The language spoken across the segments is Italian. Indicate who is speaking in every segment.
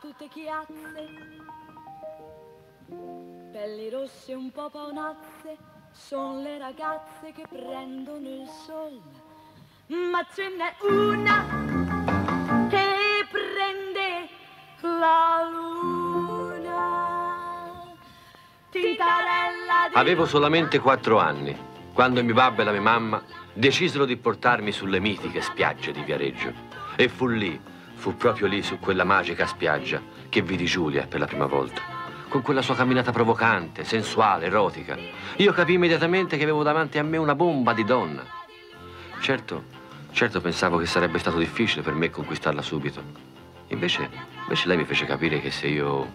Speaker 1: tutte chiazze, pelli rosse un po' paonazze, sono le ragazze che prendono il sol. Ma ce n'è una che prende la luna. Tintarella di
Speaker 2: Avevo solamente quattro anni quando mio babbo e la mia mamma decisero di portarmi sulle mitiche spiagge di Viareggio. E fu lì, fu proprio lì su quella magica spiaggia che vidi Giulia per la prima volta. Con quella sua camminata provocante, sensuale, erotica. Io capii immediatamente che avevo davanti a me una bomba di donna. Certo, certo pensavo che sarebbe stato difficile per me conquistarla subito. Invece, invece lei mi fece capire che se io,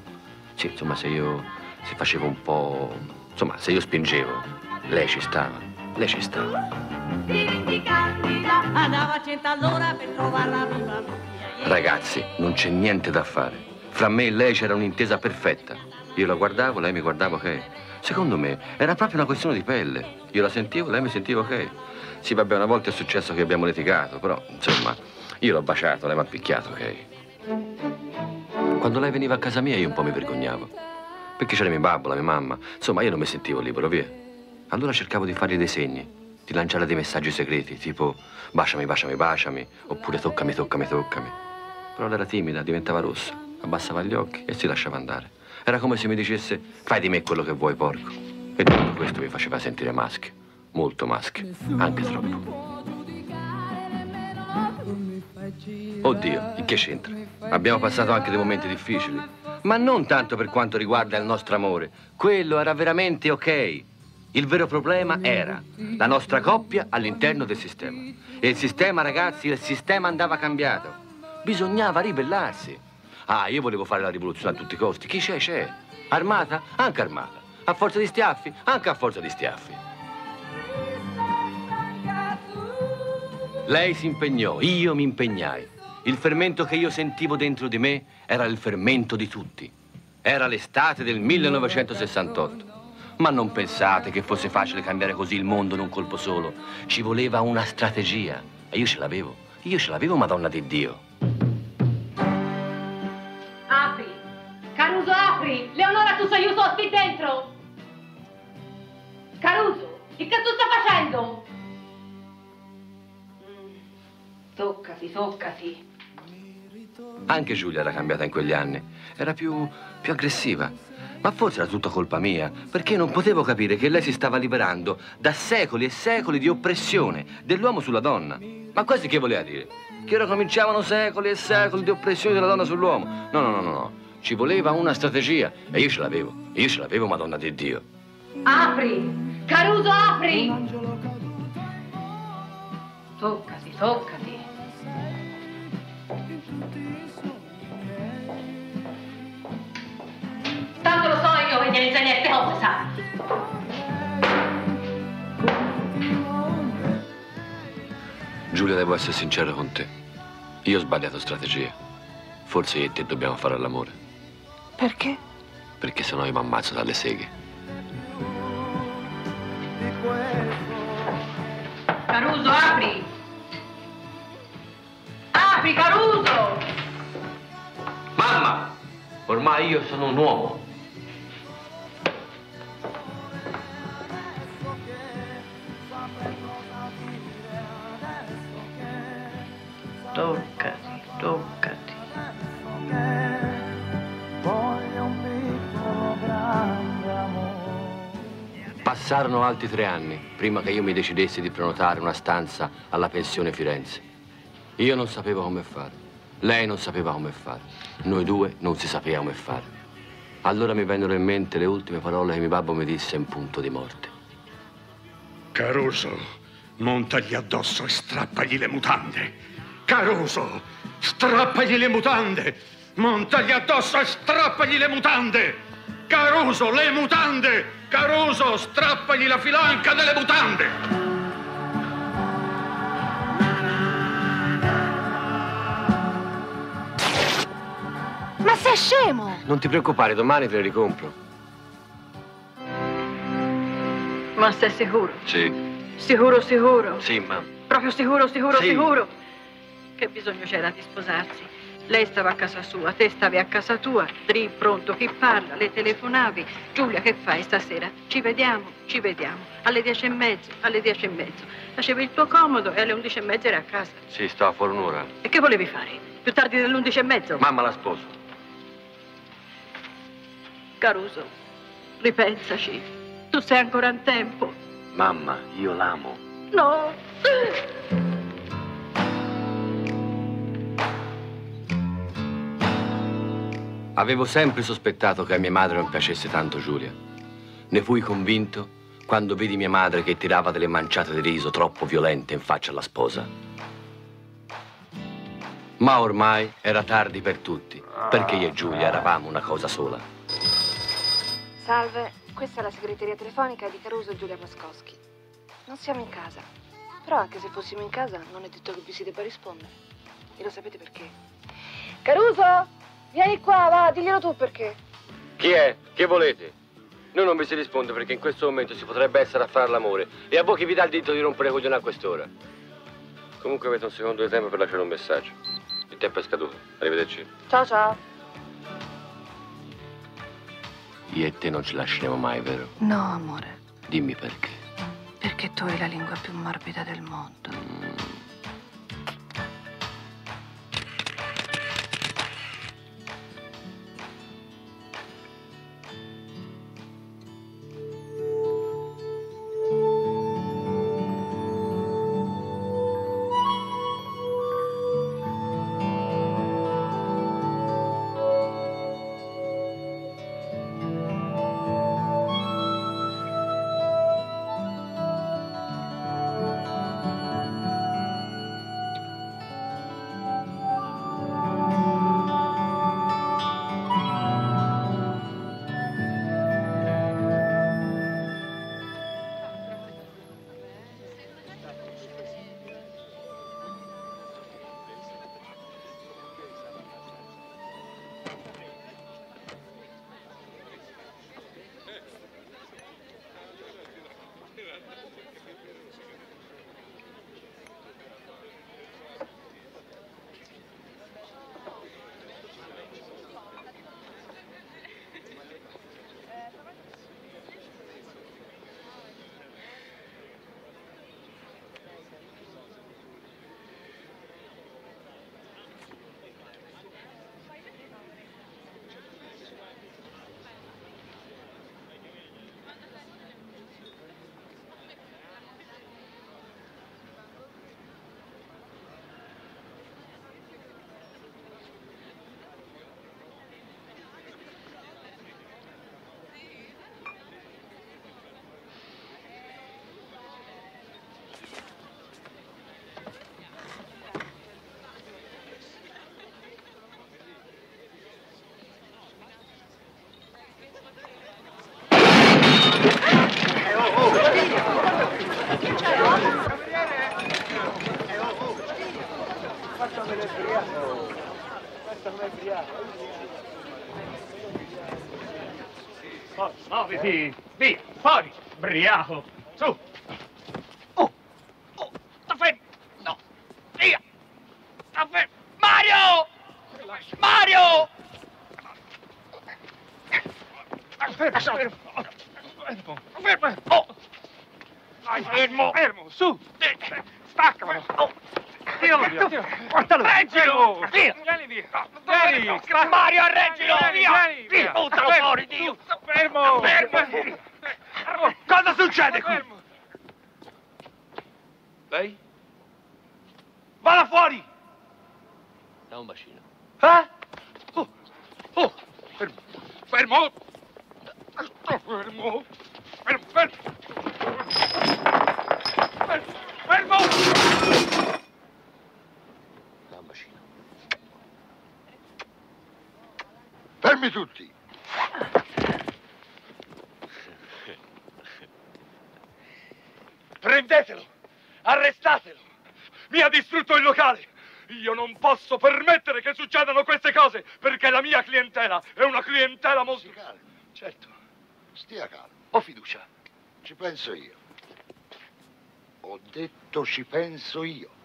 Speaker 2: sì, insomma, se io, se facevo un po', insomma, se io spingevo, lei ci stava, lei ci stava.
Speaker 1: Andava a cento all'ora per trovarla viva. Mia.
Speaker 2: Ragazzi, non c'è niente da fare. Fra me e lei c'era un'intesa perfetta. Io la guardavo, lei mi guardava ok. Secondo me era proprio una questione di pelle. Io la sentivo, lei mi sentiva ok. Sì, vabbè, una volta è successo che abbiamo litigato, però, insomma, io l'ho baciato, lei mi ha picchiato, ok. Quando lei veniva a casa mia io un po' mi vergognavo. Perché c'era mio babbo, la mia mamma. Insomma, io non mi sentivo libero, via. Allora cercavo di fargli dei segni, di lanciare dei messaggi segreti, tipo baciami, baciami, baciami, oppure toccami, toccami, toccami. Però era timida, diventava rossa, abbassava gli occhi e si lasciava andare. Era come se mi dicesse fai di me quello che vuoi, porco. E tutto questo mi faceva sentire maschio, molto maschio, anche troppo. Oddio, in che c'entra? Abbiamo passato anche dei momenti difficili, ma non tanto per quanto riguarda il nostro amore. Quello era veramente ok. Il vero problema era la nostra coppia all'interno del sistema. E il sistema, ragazzi, il sistema andava cambiato. Bisognava ribellarsi. Ah, io volevo fare la rivoluzione a tutti i costi. Chi c'è, c'è. Armata? Anche armata. A forza di stiaffi? Anche a forza di stiaffi. Lei si impegnò, io mi impegnai. Il fermento che io sentivo dentro di me era il fermento di tutti. Era l'estate del 1968. Ma non pensate che fosse facile cambiare così il mondo in un colpo solo. Ci voleva una strategia. E io ce l'avevo. Io ce l'avevo, Madonna di Dio.
Speaker 3: Apri! Caruso, apri! Leonora, tu sei aiuto, sti dentro! Caruso, che cazzo sta facendo? Mm, Toccati, toccati.
Speaker 2: Anche Giulia era cambiata in quegli anni. Era più, più aggressiva. Ma forse era tutta colpa mia, perché non potevo capire che lei si stava liberando da secoli e secoli di oppressione dell'uomo sulla donna. Ma quasi che voleva dire? Che ora cominciavano secoli e secoli di oppressione della donna sull'uomo. No, no, no, no, no. Ci voleva una strategia e io ce l'avevo. Io ce l'avevo, Madonna di Dio.
Speaker 3: Apri! Caruso, apri! Toccati, toccati. Tanto lo so io che gliene insegni queste cose, sai?
Speaker 2: Giulia, devo essere sincero con te. Io ho sbagliato strategia. Forse io e te dobbiamo fare l'amore,
Speaker 4: Perché?
Speaker 2: perché sennò io mi ammazzo dalle seghe.
Speaker 3: Caruso, apri! Apri, Caruso!
Speaker 2: Mamma! Ormai io sono un uomo.
Speaker 3: Toccati, toccati.
Speaker 2: Passarono altri tre anni prima che io mi decidessi di prenotare una stanza alla pensione Firenze. Io non sapevo come fare, lei non sapeva come fare, noi due non si sapeva come fare. Allora mi vennero in mente le ultime parole che mio babbo mi disse in punto di morte.
Speaker 5: Caruso, montagli addosso e strappagli le mutande. Caruso, strappagli le mutande. Montagli addosso e strappagli le mutande. Caruso, le mutande. Caruso, strappagli la filanca delle mutande.
Speaker 4: Ma sei scemo!
Speaker 2: Non ti preoccupare, domani te le ricompro.
Speaker 3: Ma sei sicuro?
Speaker 2: Sì,
Speaker 3: Sicuro, sicuro?
Speaker 2: sì, ma
Speaker 3: Proprio sicuro, sicuro,
Speaker 2: Sì.
Speaker 3: sicuro? Che bisogno c'era di sposarsi?
Speaker 6: Lei stava a casa sua, te stavi a casa tua, Dri pronto, chi parla, le telefonavi. Giulia, che fai stasera? Ci vediamo, ci vediamo. Alle dieci e mezzo, alle dieci e mezzo. Facevi il tuo comodo e alle undici e mezzo eri a casa.
Speaker 2: Sì, stava fuori un'ora.
Speaker 6: E che volevi fare? Più tardi delle undici e mezzo?
Speaker 2: Mamma la sposo.
Speaker 6: Caruso, ripensaci. Tu sei ancora in tempo.
Speaker 2: Mamma, io l'amo.
Speaker 6: No.
Speaker 2: Avevo sempre sospettato che a mia madre non piacesse tanto Giulia. Ne fui convinto quando vidi mia madre che tirava delle manciate di riso troppo violente in faccia alla sposa. Ma ormai era tardi per tutti, perché io e Giulia eravamo una cosa sola.
Speaker 4: Salve, questa è la segreteria telefonica di Caruso e Giulia Pascoschi. Non siamo in casa. Però anche se fossimo in casa non è detto che vi si debba rispondere. E lo sapete perché? Caruso! Vieni qua, va, diglielo tu perché.
Speaker 2: Chi è? Che volete? Noi non vi si risponde perché in questo momento si potrebbe essere a fare l'amore. E a voi chi vi dà il diritto di rompere i coglioni a quest'ora? Comunque avete un secondo di tempo per lasciare un messaggio. Il tempo è scaduto. Arrivederci.
Speaker 4: Ciao ciao.
Speaker 2: Io e te non ci lasceremo mai, vero?
Speaker 4: No, amore,
Speaker 2: Dimmi perché.
Speaker 4: perché tu hai la lingua più morbida del mondo.
Speaker 5: Oh, muoviti, via, fuori, briaco, su. Oh, oh, sta fermo, no, via, sta fermo. Mario! Mario! Fermo, fermo, fermo, fermo, oh. Dai, fermo, fermo, su, staccalo. Oh. Tienilo via, portalo, reggilo, via. Vieni via, vieni, Mario, arreggilo, via, via, buttalo fuori, Dio. Fermo, fermo. Cosa succede qui? Lei? Vada fuori!
Speaker 2: Da un bacino.
Speaker 5: Eh? Oh, oh, fermo, fermo. Fermo, fermo, fermo. Fermo, fermo.
Speaker 2: Da un bacino.
Speaker 7: Fermi tutti!
Speaker 5: Prendetelo! Arrestatelo! Mi ha distrutto il locale! Io non posso permettere che succedano queste cose perché la mia clientela è una clientela
Speaker 7: calmo, certo. Stia calmo.
Speaker 5: Ho fiducia.
Speaker 7: Ci penso io. Ho detto ci penso io.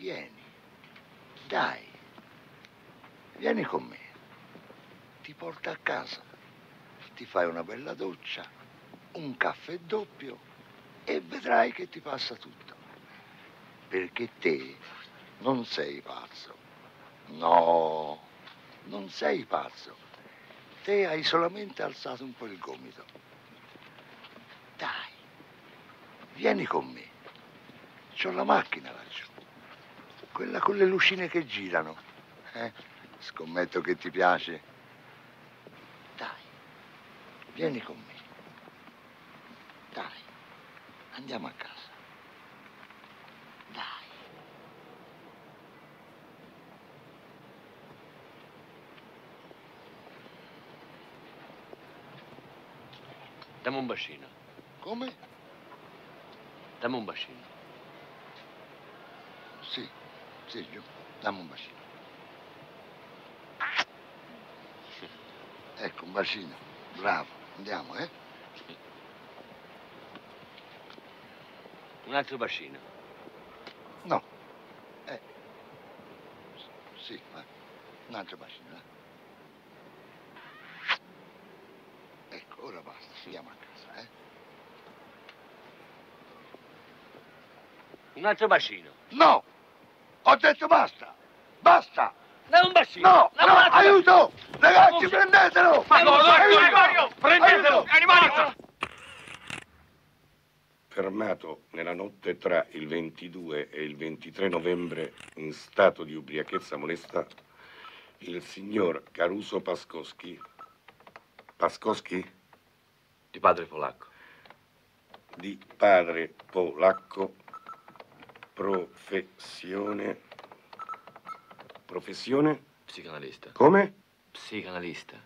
Speaker 7: Vieni. Dai. Vieni con me. Ti porto a casa. Ti fai una bella doccia, un caffè doppio e vedrai che ti passa tutto. Perché te non sei pazzo. No, non sei pazzo. Te hai solamente alzato un po' il gomito. Dai, vieni con me. C'ho la macchina laggiù. Quella con le lucine che girano. Eh? Scommetto che ti piace. Vieni con me. Dai, andiamo a casa. Dai.
Speaker 8: Dammi un bacino.
Speaker 7: Come?
Speaker 8: Dammi un bacino.
Speaker 7: Sì, sì, giù. Dammi un bacino. Ecco, un bacino. Bravo. Andiamo, eh?
Speaker 8: Un altro bacino.
Speaker 7: No. Eh. Sì, va. Un altro bacino, eh? Ecco, ora basta. Andiamo a casa, eh?
Speaker 8: Un altro bacino.
Speaker 7: No! Ho detto basta! Basta!
Speaker 8: Dammi un bacino.
Speaker 7: No! No aiuto! Ragazzi, prendetelo!
Speaker 8: Aiuto!
Speaker 7: Prendetelo!
Speaker 9: fermato nella notte tra il 22 e il 23 novembre in stato di ubriachezza molesta il signor Caruso Pascoschi. Pascoschi?
Speaker 8: Di padre polacco.
Speaker 9: Di padre polacco, professione. Professione?
Speaker 8: Psicanalista.
Speaker 9: Come?
Speaker 8: Psicanalista.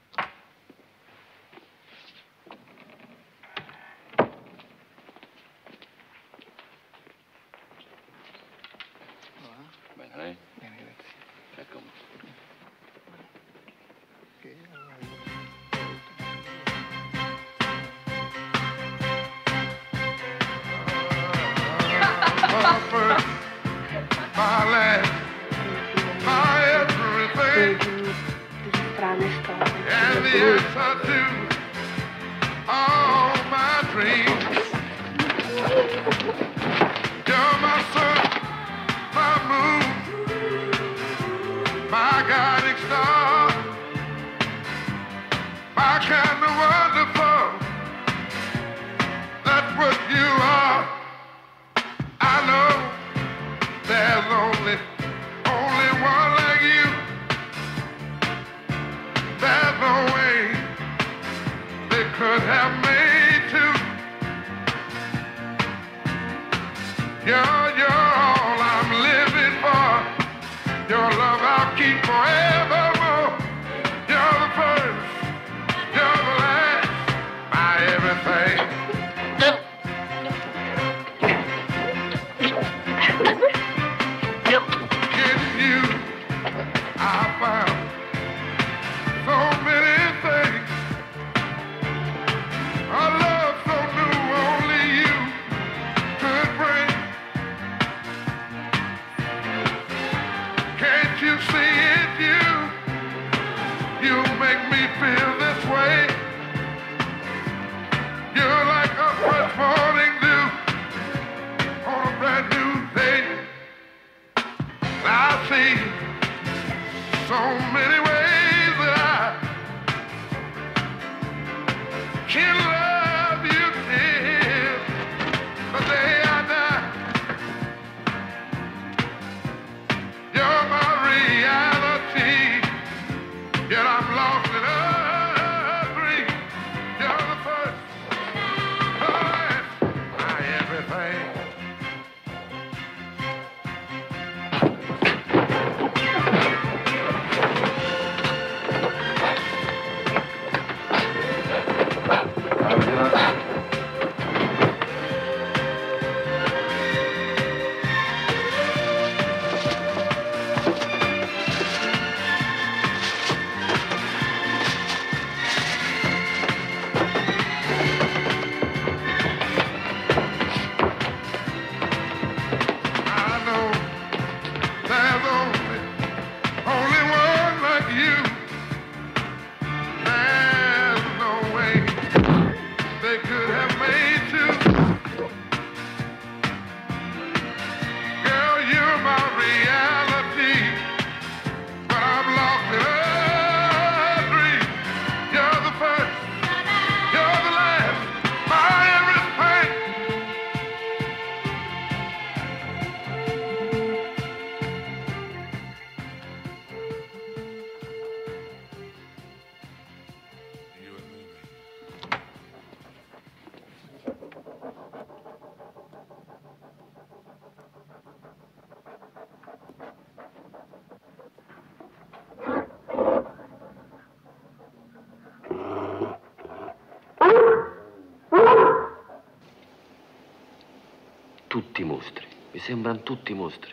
Speaker 2: Sembrano tutti mostri.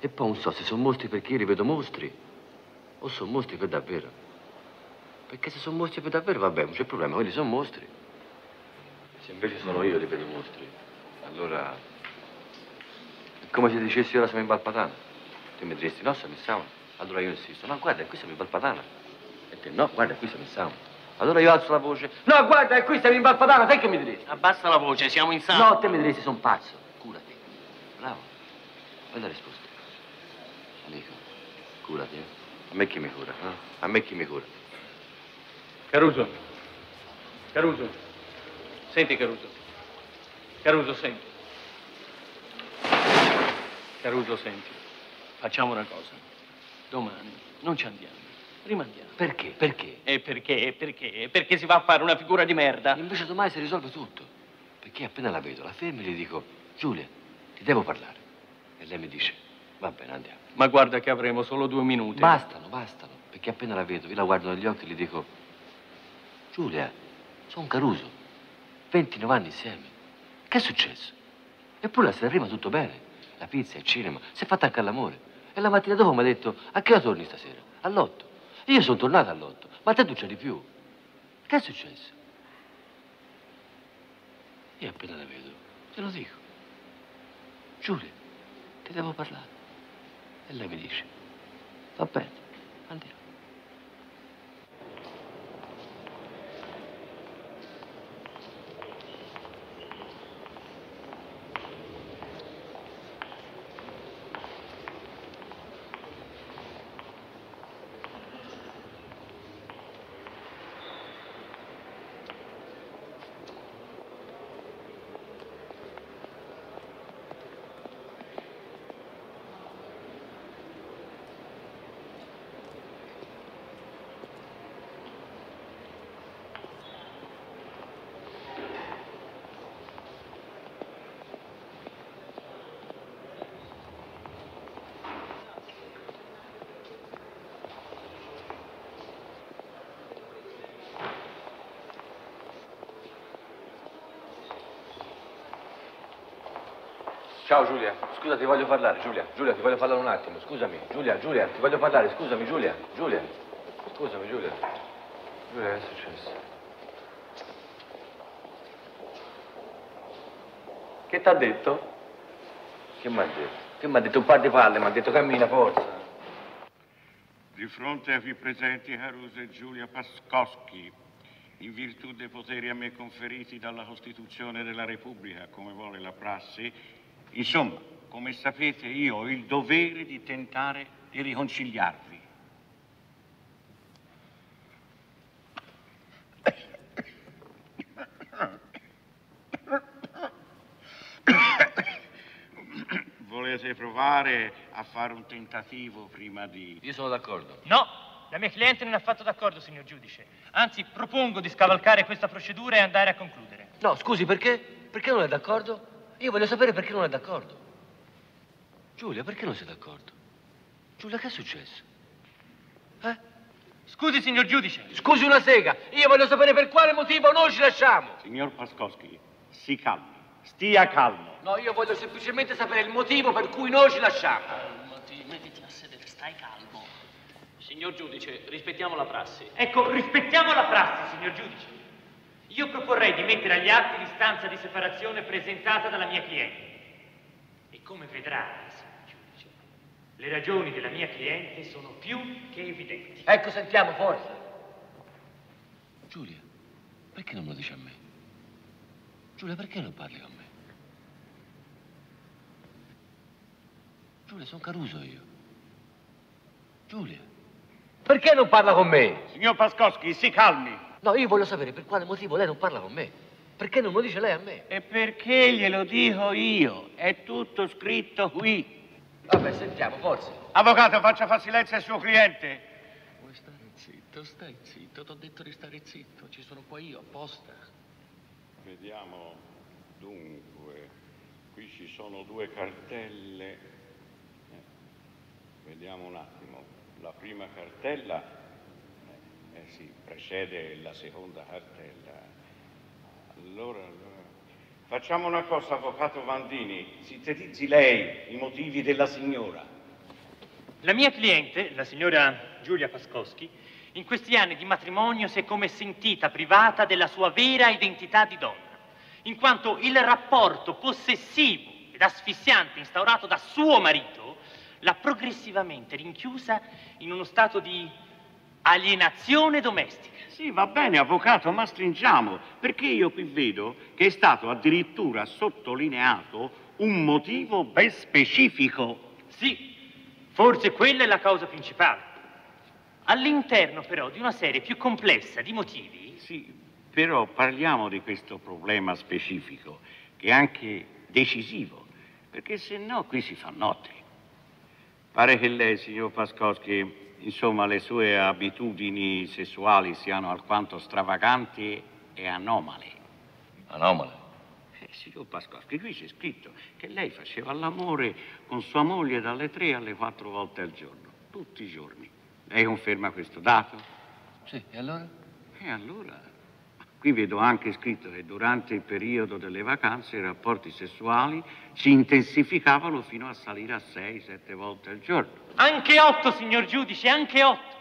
Speaker 2: E poi non so se sono mostri perché io li vedo mostri o sono mostri per davvero. Perché se sono mostri per davvero, vabbè, non c'è problema, quelli sono mostri. Se invece sono io li vedo mostri, allora è come se dicessi ora siamo in Valpadana. Tu mi diresti no, siamo in sauna. Allora io insisto, no, guarda, qui siamo in Valpadana. E te, no, guarda, qui siamo in sauna. Allora io alzo la voce, no, guarda, qui siamo in Valpadana, sai che mi diresti?
Speaker 10: Abbassa la voce, siamo in sauna.
Speaker 2: No, te mi diresti, sono pazzo. Bella risposta. Amico, curati, eh. A me chi mi cura, no? A me chi mi cura.
Speaker 10: Caruso. Caruso. Senti, Caruso. Caruso, senti. Caruso, senti. Facciamo una cosa. Domani non ci andiamo. Rimandiamo.
Speaker 2: Perché? Perché?
Speaker 10: E perché? Perché? Perché si va a fare una figura di merda.
Speaker 2: Invece domani si risolve tutto. Perché appena la vedo, la fermo e gli dico, Giulia, ti devo parlare. E lei mi dice, va bene, andiamo.
Speaker 10: Ma guarda che avremo solo due minuti.
Speaker 2: Bastano, bastano. Perché appena la vedo, io la guardo negli occhi e gli dico, Giulia, sono Caruso. 29 anni insieme. Che è successo? Eppure la sera prima tutto bene. La pizza, il cinema, si è fatta anche all'amore. E la mattina dopo mi ha detto, a che ora torni stasera? All'otto. Io sono tornato all'otto, ma te tu c'è di più. Che è successo? Io appena la vedo, te lo dico. Giulia, ti devo parlare. E lei mi dice, va bene, andiamo. Ciao Giulia, scusa ti voglio parlare, Giulia, Giulia ti voglio parlare un attimo, scusami, Giulia, Giulia, ti voglio parlare, scusami Giulia, Giulia, scusami Giulia, Giulia che è successo? Che t'ha detto? Che mi ha detto? Che mi ha detto un par di palle, mi ha detto cammina forza.
Speaker 11: Di fronte a qui presenti Caruso e Giulia Pascoschi, in virtù dei poteri a me conferiti dalla Costituzione della Repubblica, come vuole la prassi, insomma, come sapete io ho il dovere di tentare di riconciliarvi. Volete provare a fare un tentativo prima di...
Speaker 2: Io sono d'accordo.
Speaker 12: No, la mia cliente non è affatto d'accordo, signor giudice. Anzi, propongo di scavalcare questa procedura e andare a concludere.
Speaker 2: No, scusi, perché? Perché non è d'accordo? Io voglio sapere perché non è d'accordo. Giulia, perché non sei d'accordo? Giulia, che è successo? Eh?
Speaker 12: Scusi, signor giudice.
Speaker 2: Scusi una sega, io voglio sapere per quale motivo noi ci lasciamo.
Speaker 11: Signor Pascoschi, si calmi, stia calmo.
Speaker 2: No, io voglio semplicemente sapere il motivo per cui noi ci lasciamo.
Speaker 10: Mettiti a sedere, stai calmo. Signor giudice, rispettiamo la prassi.
Speaker 12: Ecco, rispettiamo la prassi, signor giudice. Io proporrei di mettere agli atti l'istanza di separazione presentata dalla mia cliente. E come vedrà, signor giudice, le ragioni della mia cliente sono più che evidenti.
Speaker 2: Ecco, sentiamo, forza. Giulia, perché non lo dici a me? Giulia, perché non parli con me? Giulia, sono Caruso io. Giulia, perché non parla con me?
Speaker 11: Signor Pascoschi, si calmi.
Speaker 2: No, io voglio sapere per quale motivo lei non parla con me. Perché non lo dice lei a me?
Speaker 11: E perché glielo dico io? È tutto scritto qui.
Speaker 2: Vabbè, sentiamo, forza.
Speaker 11: Avvocato, faccia fare silenzio al suo cliente.
Speaker 10: Vuoi stare zitto? Stai zitto, ti ho detto di stare zitto. Ci sono qua io apposta.
Speaker 11: Vediamo dunque. Qui ci sono due cartelle. Eh, Vediamo un attimo. La prima cartella eh, sì, precede la seconda cartella. Allora, allora, Facciamo una cosa, avvocato Vandini. Sintetizzi lei i motivi della signora.
Speaker 12: La mia cliente, la signora Giulia Pascoschi, in questi anni di matrimonio si è come sentita privata della sua vera identità di donna, in quanto il rapporto possessivo ed asfissiante instaurato da suo marito l'ha progressivamente rinchiusa in uno stato di alienazione domestica.
Speaker 11: Sì, va bene, avvocato, ma stringiamo, perché io qui vedo che è stato addirittura sottolineato un motivo ben specifico.
Speaker 12: Sì, forse quella è la causa principale. All'interno però di una serie più complessa di motivi.
Speaker 11: Sì, però parliamo di questo problema specifico, che è anche decisivo, perché se no qui si fa notte. Pare che lei, signor Pascoschi, insomma, le sue abitudini sessuali siano alquanto stravaganti e anomale.
Speaker 2: Anomale?
Speaker 11: Eh, signor Pascoschi, qui c'è scritto che lei faceva l'amore con sua moglie dalle tre alle quattro volte al giorno, tutti i giorni. Lei conferma questo dato?
Speaker 2: Sì, e allora?
Speaker 11: E allora? Qui vedo anche scritto che durante il periodo delle vacanze i rapporti sessuali si intensificavano fino a salire a sei, sette volte al giorno.
Speaker 12: Anche otto, signor giudice, anche otto.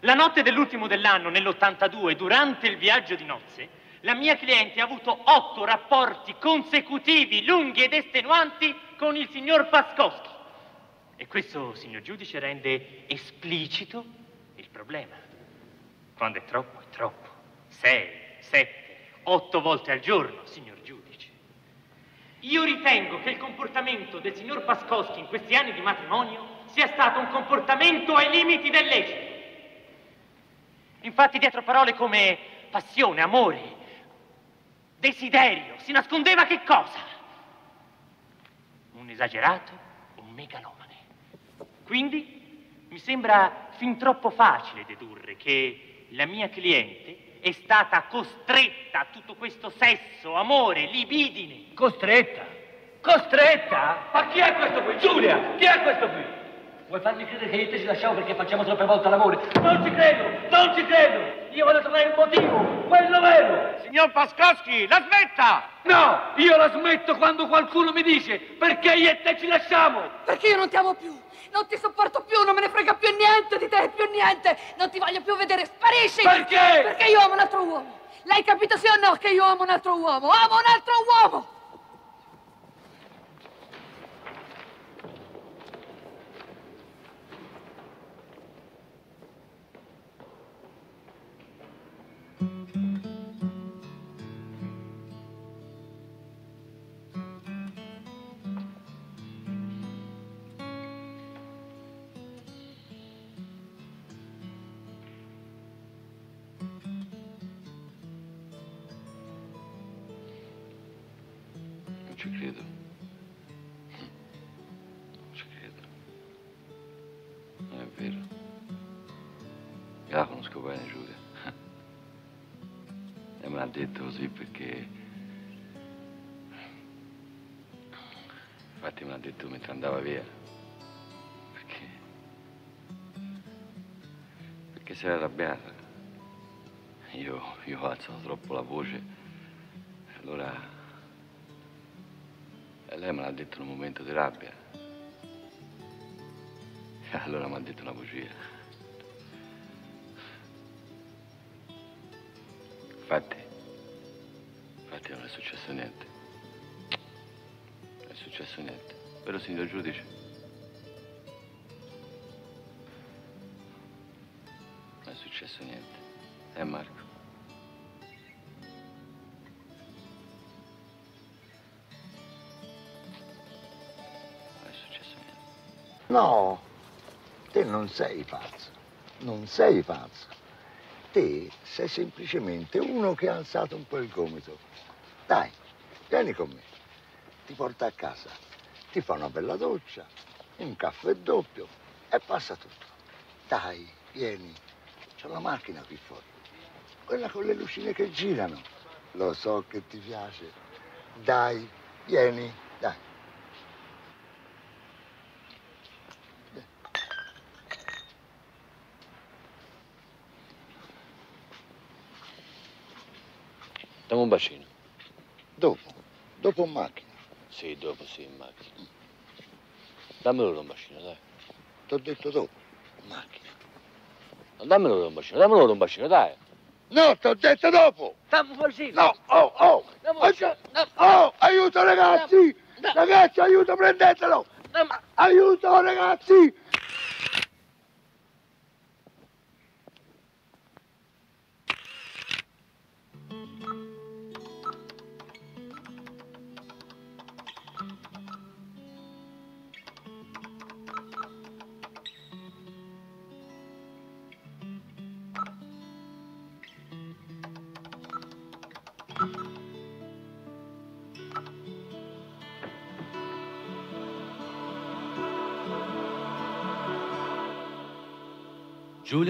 Speaker 12: La notte dell'ultimo dell'anno, nell'82, durante il viaggio di nozze, la mia cliente ha avuto otto rapporti consecutivi, lunghi ed estenuanti con il signor Pascoschi. E questo, signor giudice, rende esplicito il problema. Quando è troppo, è troppo. Sei, sette, otto volte al giorno, signor giudice. Io ritengo che il comportamento del signor Pascoschi in questi anni di matrimonio sia stato un comportamento ai limiti del lecito. Infatti dietro parole come passione, amore, desiderio, si nascondeva che cosa? Un esagerato, un megalomane. Quindi mi sembra fin troppo facile dedurre che la mia cliente è stata costretta a tutto questo sesso, amore, libidine.
Speaker 13: Costretta? Costretta? Ma chi è questo qui? Giulia, chi è questo qui? Vuoi farmi credere che io te ci lasciamo perché facciamo troppe volte l'amore? Non ci credo, non ci credo! Io voglio trovare il motivo, quello vero!
Speaker 11: Signor Pascoschi, la smetta!
Speaker 13: No, io la smetto quando qualcuno mi dice perché io e te ci lasciamo!
Speaker 4: Perché io non ti amo più! Non ti sopporto più, non me ne frega più niente di te, più niente! Non ti voglio più vedere, sparisci!
Speaker 13: Perché?
Speaker 4: Perché io amo un altro uomo! L'hai capito sì o no che io amo un altro uomo? Amo un altro uomo!
Speaker 2: Era arrabbiata. Io, io ho alzato troppo la voce. Allora... E lei me l'ha detto in un momento di rabbia. Allora mi ha detto una bugia. Infatti, infatti non è successo niente. Non è successo niente. Vero, signor giudice? Eh, Marco? È niente.
Speaker 7: No, te non sei pazzo, non sei pazzo. Te sei semplicemente uno che ha alzato un po' il gomito. Dai, vieni con me, ti porta a casa, ti fa una bella doccia, un caffè doppio e passa tutto. Dai, vieni, c'ho la macchina qui fuori, quella con le lucine che girano. Lo so che ti piace. Dai, vieni, dai.
Speaker 2: Dammi un bacino.
Speaker 7: Dopo. Dopo in macchina.
Speaker 10: Sì, dopo sì, in macchina. Dammelo un bacino, dai.
Speaker 7: T'ho detto dopo, in macchina.
Speaker 10: Dammelo un bacino, dammelo un bacino, dai.
Speaker 7: No, t'ho detto dopo.
Speaker 13: Dammi fuori
Speaker 7: No, oh, oh. Aiuto, oh, aiuto ragazzi. Ragazzi, aiuto, prendetelo. Aiuto ragazzi.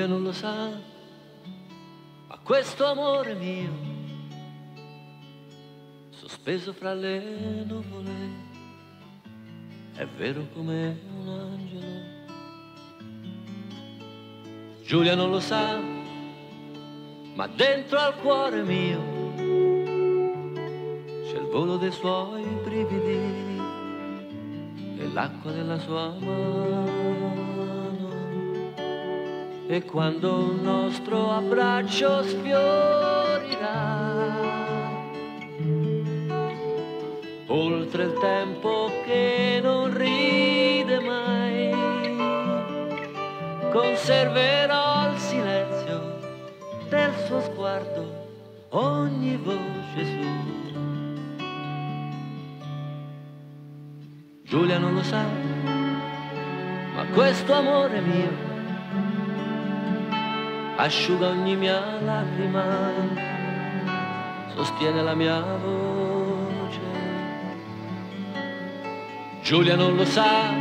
Speaker 14: Giulia non lo sa, ma questo amore mio, sospeso fra le nuvole, è vero come un angelo. Giulia non lo sa, ma dentro al cuore mio c'è il volo dei suoi brividi e l'acqua della sua mano. E quando il nostro abbraccio sfiorirà, oltre il tempo che non ride mai, conserverò il silenzio del suo sguardo, ogni voce sua. Giulia non lo sa, ma questo amore mio asciuga ogni mia lacrima, sostiene la mia voce. Giulia non lo sa,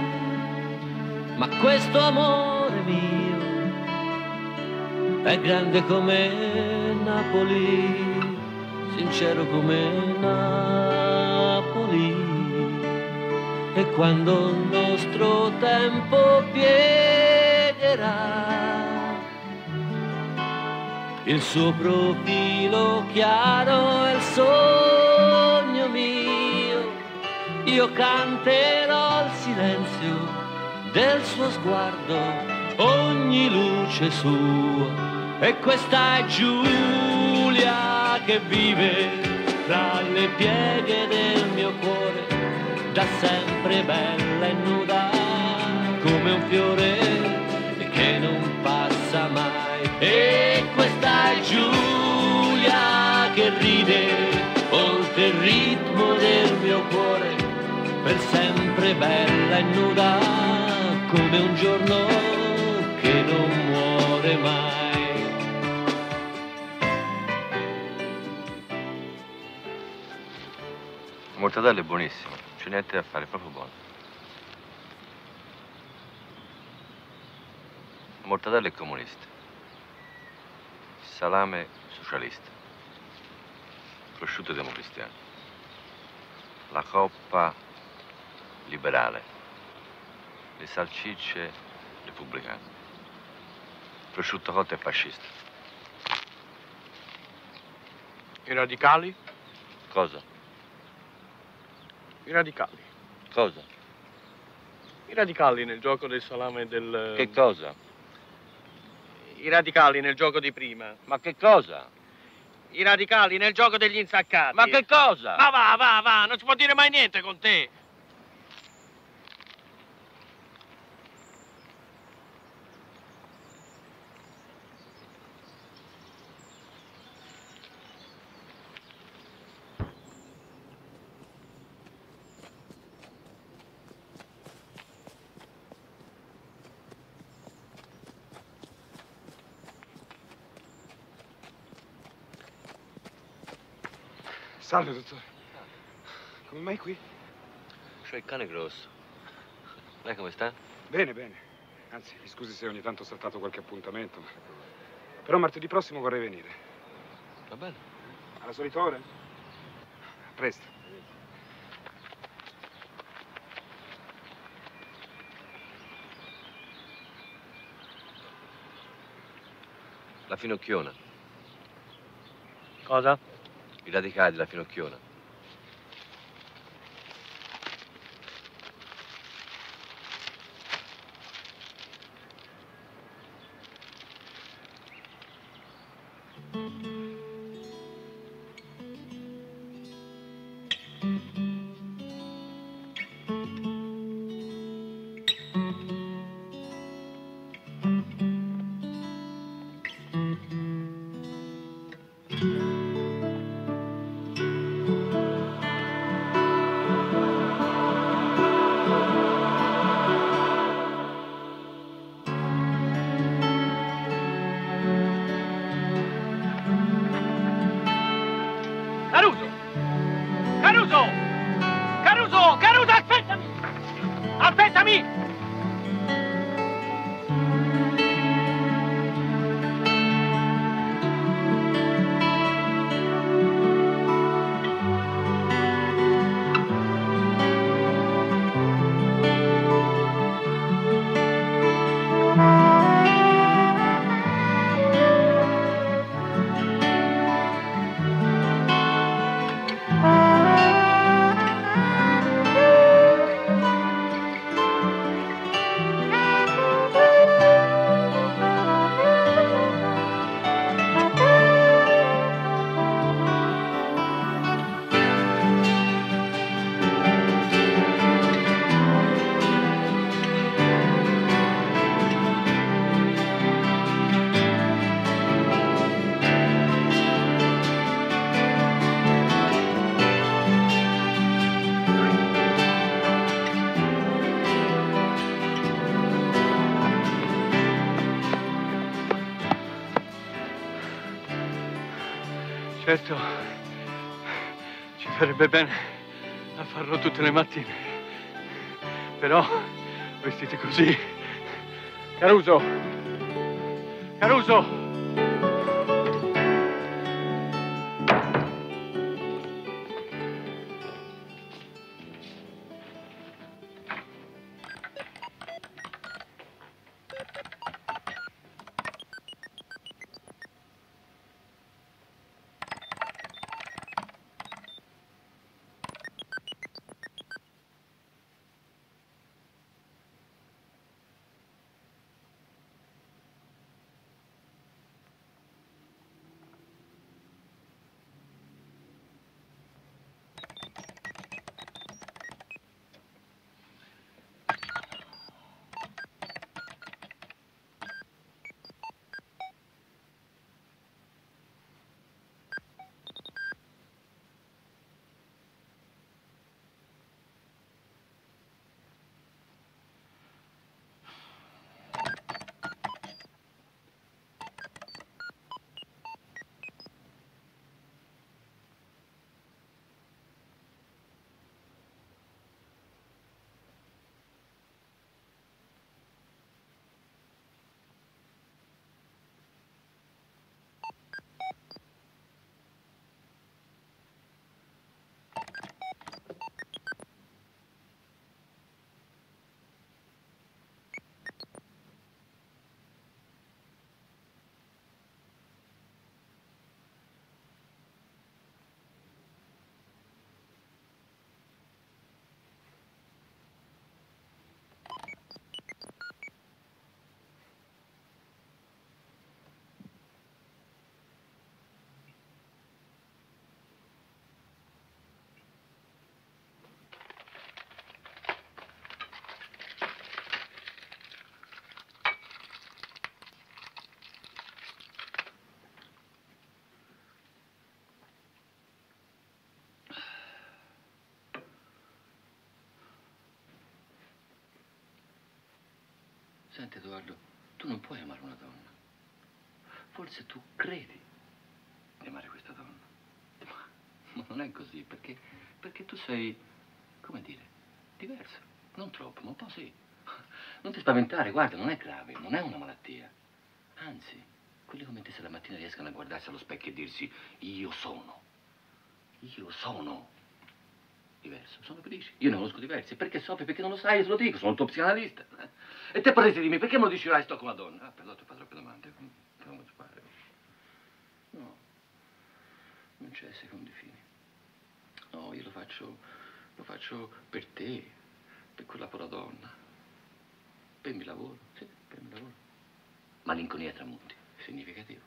Speaker 14: ma questo amore mio è grande come Napoli, sincero come Napoli. E quando il nostro tempo piegherà, il suo profilo chiaro è il sogno mio. Io canterò il silenzio del suo sguardo, ogni luce sua. E questa è Giulia che vive tra le pieghe del mio cuore, da sempre bella e nuda come un fiore che non Giulia che ride oltre il ritmo del mio cuore, per sempre bella e nuda come un giorno che non muore mai.
Speaker 2: Il mortadello è buonissimo, c'è niente da fare, è proprio buono. Il mortadello è comunista. Salame socialista. Prosciutto democristiano. La coppa liberale. Le salsicce repubblicane. Prosciutto cotto è fascista.
Speaker 10: I radicali?
Speaker 2: Cosa?
Speaker 10: I radicali.
Speaker 2: Cosa?
Speaker 10: I radicali nel gioco del salame e del...
Speaker 2: Che cosa?
Speaker 10: I radicali nel gioco di prima.
Speaker 2: Ma che cosa?
Speaker 10: I radicali nel gioco degli insaccati.
Speaker 2: Ma che cosa?
Speaker 10: Ma va, va, va, non si può dire mai niente con te.
Speaker 15: Salve, dottore. Come mai qui?
Speaker 2: C'è il cane grosso. Lei come sta?
Speaker 15: Bene, bene. Anzi, mi scusi se ogni tanto ho saltato qualche appuntamento. ma- Però martedì prossimo vorrei venire.
Speaker 2: Va bene.
Speaker 15: Alla solita ora? A presto.
Speaker 2: La finocchiona.
Speaker 10: Cosa?
Speaker 2: I radicali della finocchiona.
Speaker 10: Farebbe bene a farlo tutte le mattine. Però, vestiti così... Caruso! Caruso!
Speaker 2: Senti Edoardo, tu non puoi amare una donna. Forse tu credi di amare questa donna. Ma, ma non è così, perché, perché tu sei, come dire, diverso. Non troppo, ma un po' sì. Non ti spaventare, guarda, non è grave, non è una malattia. Anzi, quelli come te se la mattina riescono a guardarsi allo specchio e dirsi io sono. Io sono diverso, sono felice. Io ne conosco diversi. Perché soffri? Perché non lo sai, te lo dico, sono il tuo psicanalista. E te potresti dirmi, perché lo dici, ah, sto con la donna? Ah, però tu fai troppe domande. Come fare? No, non c'è secondi fini. No, io lo faccio, lo faccio per te, per quella povera donna. Per il lavoro, sì, per il lavoro. Malinconia tramonti, significativo.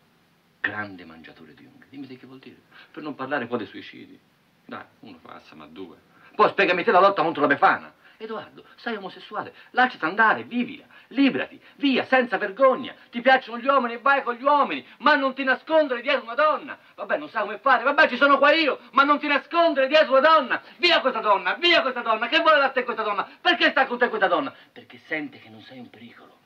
Speaker 2: Grande mangiatore di unghi. Dimmi te che vuol dire. Per non parlare poi dei suicidi. Dai, uno passa, ma due. Poi spiegami te la lotta contro la Befana. Edoardo, sei omosessuale, lasciati andare, vivila, liberati, via, senza vergogna. Ti piacciono gli uomini, vai con gli uomini, ma non ti nascondere dietro una donna. Vabbè, non sai come fare, vabbè, ci sono qua io, ma non ti nascondere dietro una donna. Via questa donna, via questa donna, che vuole da te questa donna? Perché sta con te questa donna? Perché sente che non sei un pericolo.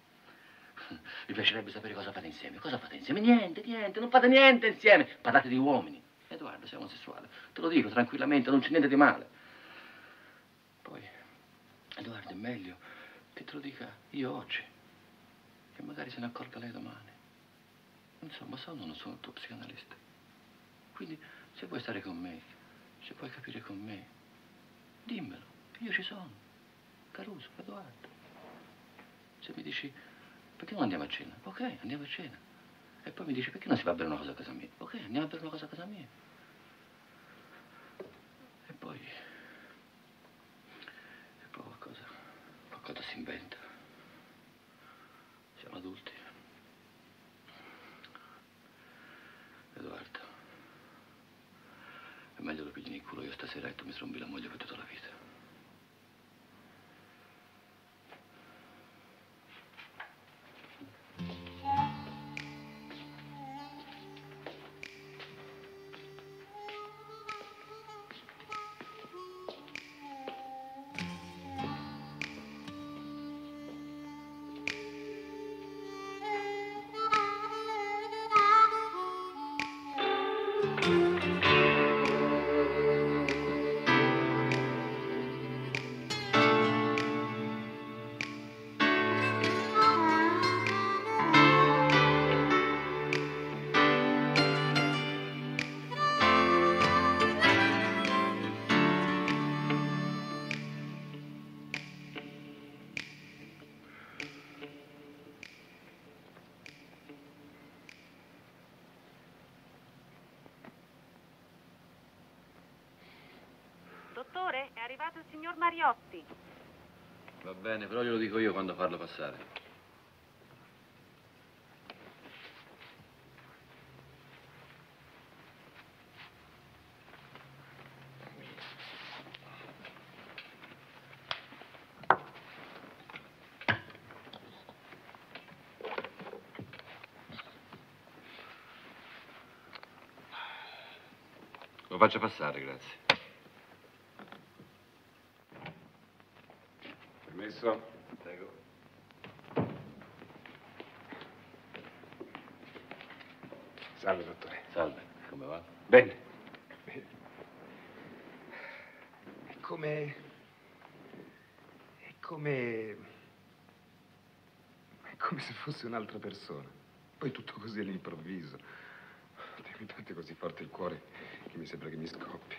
Speaker 2: Mi piacerebbe sapere cosa fate insieme. Cosa fate insieme? Niente, niente, non fate niente insieme. Parlate di uomini. Edoardo, sei omosessuale. Te lo dico tranquillamente, non c'è niente di male. Edoardo, è meglio, che te lo dica io oggi, che magari se ne accorga lei domani. Insomma, so non sono il tuo psicanalista. Quindi, se vuoi stare con me, se vuoi capire con me, dimmelo, io ci sono. Caruso, Edoardo. Se mi dici, perché non andiamo a cena? Ok, andiamo a cena. E poi mi dici, perché non si va a bere una cosa a casa mia? Ok, andiamo a bere una cosa a casa mia. E poi... E poi qualcosa... qualcosa si inventa. Siamo adulti. Edoardo, è meglio lo pigli nel culo io stasera e tu mi strombi la moglie per tutta la vita.
Speaker 16: Dottore, è arrivato il signor Mariotti.
Speaker 2: Va bene, però glielo dico io quando farlo passare. Lo faccio passare, grazie.
Speaker 15: Permesso?
Speaker 2: Prego.
Speaker 15: Salve, dottore.
Speaker 2: Salve, come va?
Speaker 15: Bene. Bene. È come... È come... È come se fosse un'altra persona. Poi tutto così all'improvviso. Mi batte così forte il cuore che mi sembra che mi scoppi.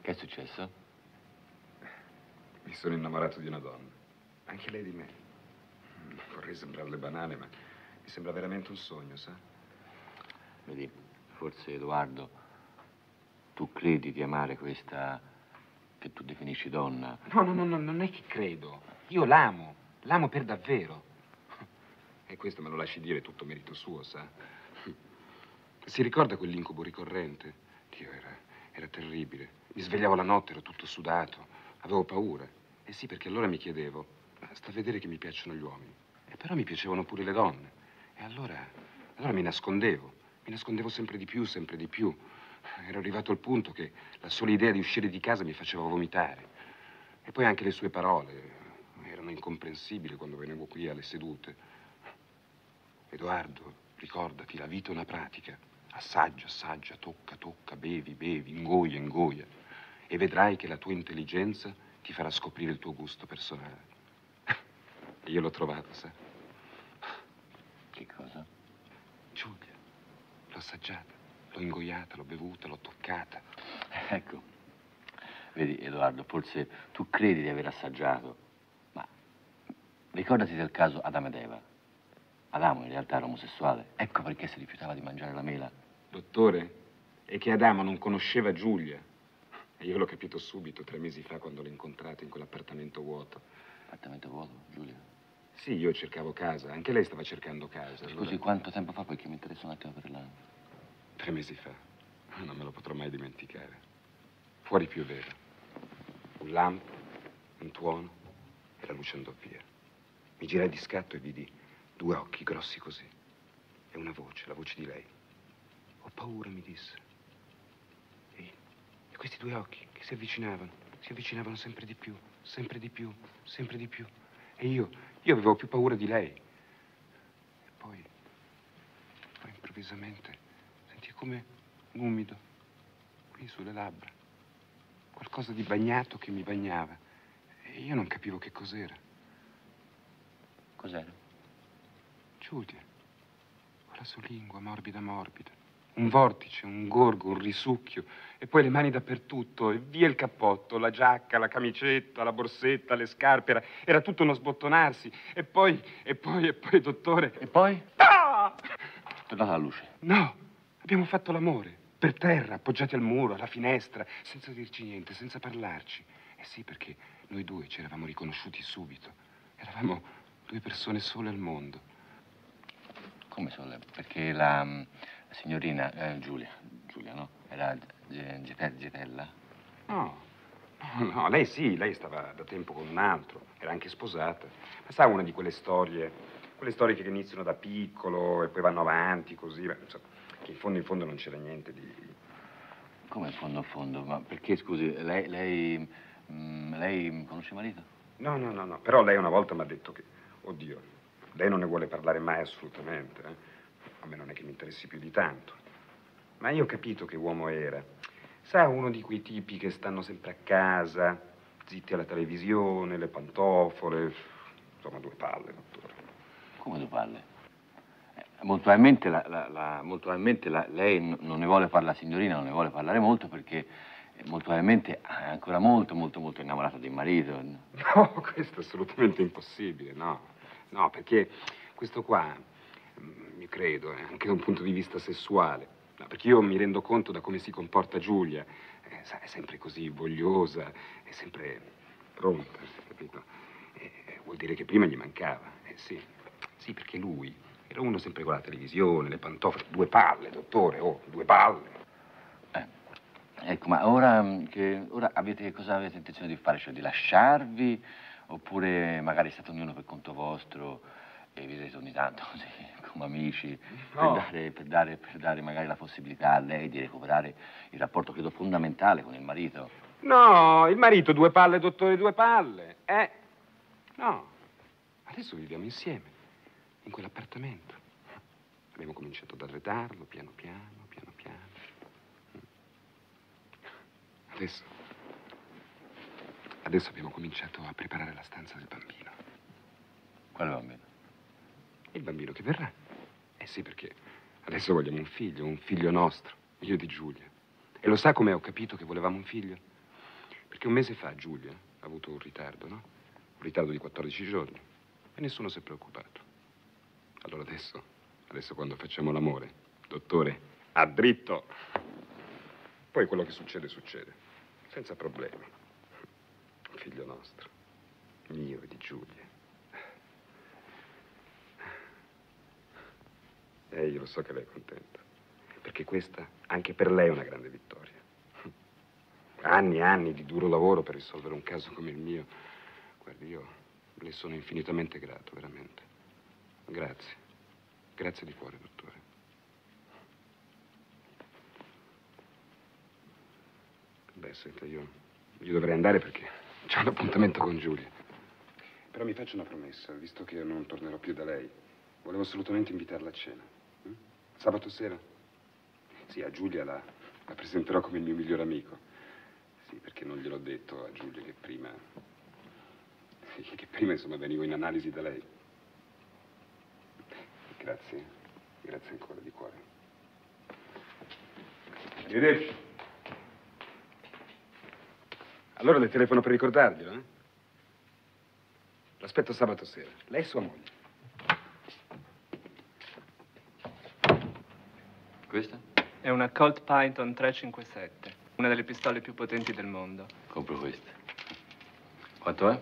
Speaker 2: Che è successo?
Speaker 15: Sono innamorato di una donna. Anche lei di me. Non vorrei sembrarle banale, ma mi sembra veramente un sogno, sa?
Speaker 2: Vedi, forse Edoardo, tu credi di amare questa che tu definisci donna.
Speaker 15: No, no, no, no, non è che credo. Io l'amo. L'amo per davvero. E questo me lo lasci dire, è tutto merito suo, sa? Si ricorda quell'incubo ricorrente? Dio, era, era terribile. Mi svegliavo la notte, ero tutto sudato. Avevo paura. E sì, perché allora mi chiedevo, ma sta a vedere che mi piacciono gli uomini. E però mi piacevano pure le donne. E allora, allora mi nascondevo. Mi nascondevo sempre di più, sempre di più. Ero arrivato al punto che la sola idea di uscire di casa mi faceva vomitare. E poi anche le sue parole erano incomprensibili quando venivo qui alle sedute. Edoardo, ricordati, la vita è una pratica. Assaggia, assaggia, tocca, tocca, bevi, bevi, ingoia, ingoia. E vedrai che la tua intelligenza ti farà scoprire il tuo gusto personale. Io l'ho trovato, sa?
Speaker 2: Che cosa?
Speaker 15: Giulia. L'ho assaggiata, l'ho ingoiata, l'ho bevuta, l'ho toccata.
Speaker 2: Ecco, vedi Edoardo, forse tu credi di aver assaggiato, ma ricordati del caso Adamo ed Eva. Adamo in realtà era omosessuale, ecco perché si rifiutava di mangiare la mela.
Speaker 15: Dottore, è che Adamo non conosceva Giulia. E io l'ho capito subito, tre mesi fa, quando l'ho incontrata in quell'appartamento vuoto.
Speaker 2: Appartamento vuoto, Giulia?
Speaker 15: Sì, io cercavo casa, anche lei stava cercando casa.
Speaker 2: Scusi,
Speaker 15: allora-
Speaker 2: quanto tempo fa? Perché mi interessa un attimo per la...
Speaker 15: Tre mesi fa. Ah, Non me lo potrò mai dimenticare. Fuori pioveva. Un lampo, un tuono e la luce andò via. Mi girai di scatto e vidi due occhi grossi così. E una voce, la voce di lei. Ho paura, mi disse. E, questi due occhi che si avvicinavano, si avvicinavano sempre di più, sempre di più, sempre di più. E io, io avevo più paura di lei. E poi, poi improvvisamente sentii come un umido qui sulle labbra. Qualcosa di bagnato che mi bagnava. E io non capivo che cos'era.
Speaker 2: Cos'era?
Speaker 15: Giulia, con la sua lingua morbida morbida. Un vortice, un gorgo, un risucchio, e poi le mani dappertutto, e via il cappotto, la giacca, la camicetta, la borsetta, le scarpe, era, era tutto uno sbottonarsi. E poi, e poi, e poi, dottore.
Speaker 2: E poi?
Speaker 15: Ah!
Speaker 2: Data la luce.
Speaker 15: No, abbiamo fatto l'amore, per terra, appoggiati al muro, alla finestra, senza dirci niente, senza parlarci. Eh sì, perché noi due ci eravamo riconosciuti subito. Eravamo due persone sole al mondo.
Speaker 2: Come sole? Perché la signorina eh, Giulia, Giulia, no? Era Ge- Gete- Getella?
Speaker 15: No, no, lei sì, lei stava da tempo con un altro, era anche sposata. Ma sa una di quelle storie, quelle storie che iniziano da piccolo e poi vanno avanti così, beh, insomma, che in fondo in fondo non c'era niente di...
Speaker 2: Come in fondo a fondo? Ma perché, scusi, lei, lei, mm, lei conosce il marito?
Speaker 15: No, no, no, no, però lei una volta mi ha detto che, oddio, lei non ne vuole parlare mai assolutamente, eh? A me non è che mi interessi più di tanto. Ma io ho capito che uomo era. Sa, uno di quei tipi che stanno sempre a casa, zitti alla televisione, le pantofole, insomma due palle, dottore.
Speaker 2: Come due palle? Eh, molto probabilmente, la- la- la- molto probabilmente lei non ne vuole parlare, la signorina non ne vuole parlare molto perché eh, molto probabilmente è ancora molto, molto, molto innamorata del marito.
Speaker 15: No, questo è assolutamente impossibile, no. No, perché questo qua, mm, io credo, è anche da un punto di vista sessuale. No, perché io mi rendo conto da come si comporta Giulia. eh, è sempre così vogliosa, è sempre pronta, capito? Eh, vuol dire che prima gli mancava, eh sì. Sì, perché lui era uno sempre con la televisione, le pantofole, due palle, dottore, oh, due palle.
Speaker 2: Ecco, ma ora, mm, che, ora avete, cosa avete intenzione di fare? Cioè di lasciarvi? Oppure magari state ognuno per conto vostro e vi vedete ogni tanto così, come amici,
Speaker 15: No.
Speaker 2: per, dare, per, dare, per dare magari la possibilità a lei di recuperare il rapporto, credo, fondamentale con il marito?
Speaker 15: No, il marito due palle, dottore, due palle. Eh? No. Adesso viviamo insieme, in quell'appartamento. Abbiamo cominciato ad arredarlo, piano piano, piano piano. Adesso. Adesso abbiamo cominciato a preparare la stanza del bambino.
Speaker 2: Quale bambino?
Speaker 15: Il bambino che verrà. Eh sì, perché adesso vogliamo un figlio, un figlio nostro, io di Giulia. E lo sa come ho capito che volevamo un figlio? Perché un mese fa Giulia ha avuto un ritardo, no? Un ritardo di 14 giorni. E nessuno si è preoccupato. Allora adesso, adesso quando facciamo l'amore, dottore, a dritto. Poi quello che succede, succede. Senza problemi. Figlio nostro. Mio e di Giulia. E io lo so che lei è contenta. Perché questa, anche per lei, è una grande vittoria. Anni e anni di duro lavoro per risolvere un caso come il mio. Guardi, io le sono infinitamente grato, veramente. Grazie. Grazie di cuore, dottore. Beh, senta, io, io dovrei andare perché ho un appuntamento con Giulia. Però mi faccio una promessa, visto che io non tornerò più da lei. Volevo assolutamente invitarla a cena. Sabato sera? Sì, a Giulia la, la presenterò come il mio migliore amico. Sì, perché non gliel'ho detto a Giulia che prima... che prima, insomma, venivo in analisi da lei. Grazie, grazie ancora di cuore. Arrivederci. Allora le telefono per ricordarglielo, eh? L'aspetto sabato sera. Lei e sua moglie.
Speaker 2: Questa?
Speaker 17: È una Colt Python 357, una delle pistole più potenti del mondo.
Speaker 2: Compro questa. Quanto è?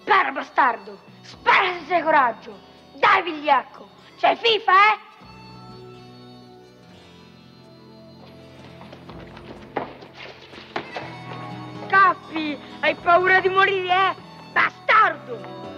Speaker 18: Spara, bastardo! Spara se sei coraggio! Dai, vigliacco! C'hai FIFA, eh? Scappi! Hai paura di morire, eh? Bastardo!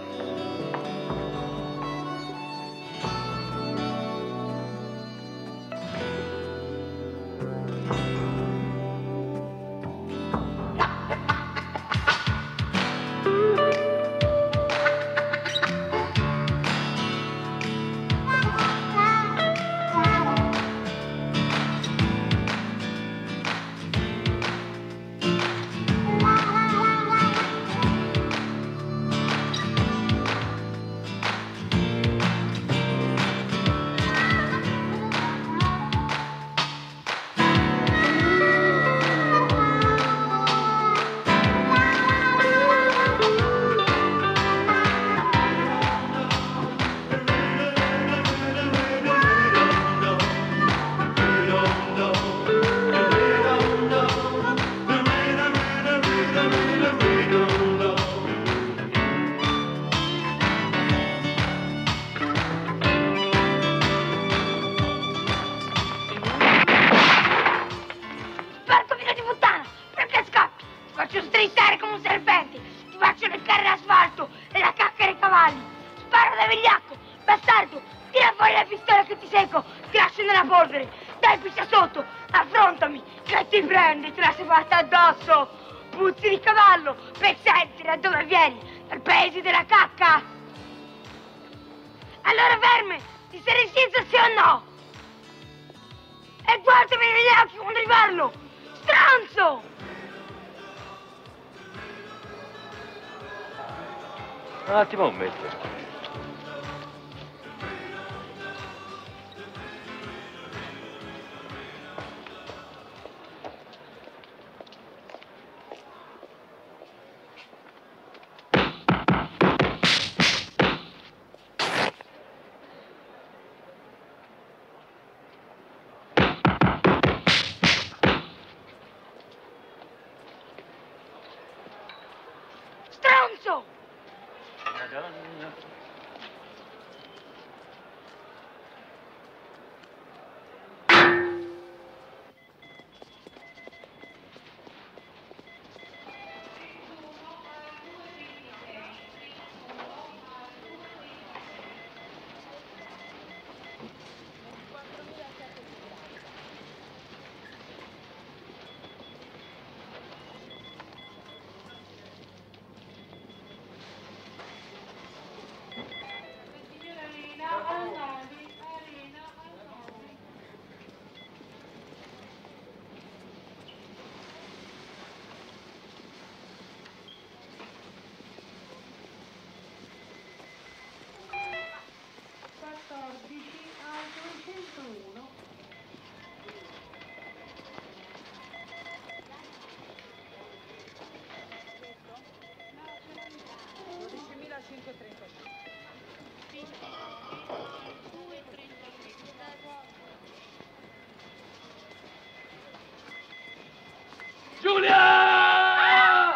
Speaker 13: Giulia!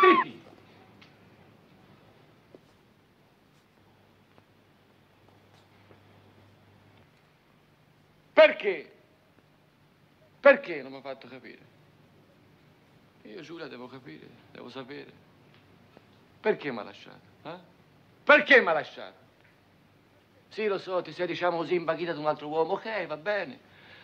Speaker 13: Zitti!
Speaker 2: Perché? Perché non mi ha fatto capire? Io Giulia devo capire, devo sapere. Perché mi ha lasciato? eh? Perché mi ha lasciato? Sì, lo so, ti sei, diciamo così, imbaghita di un altro uomo, ok, va bene.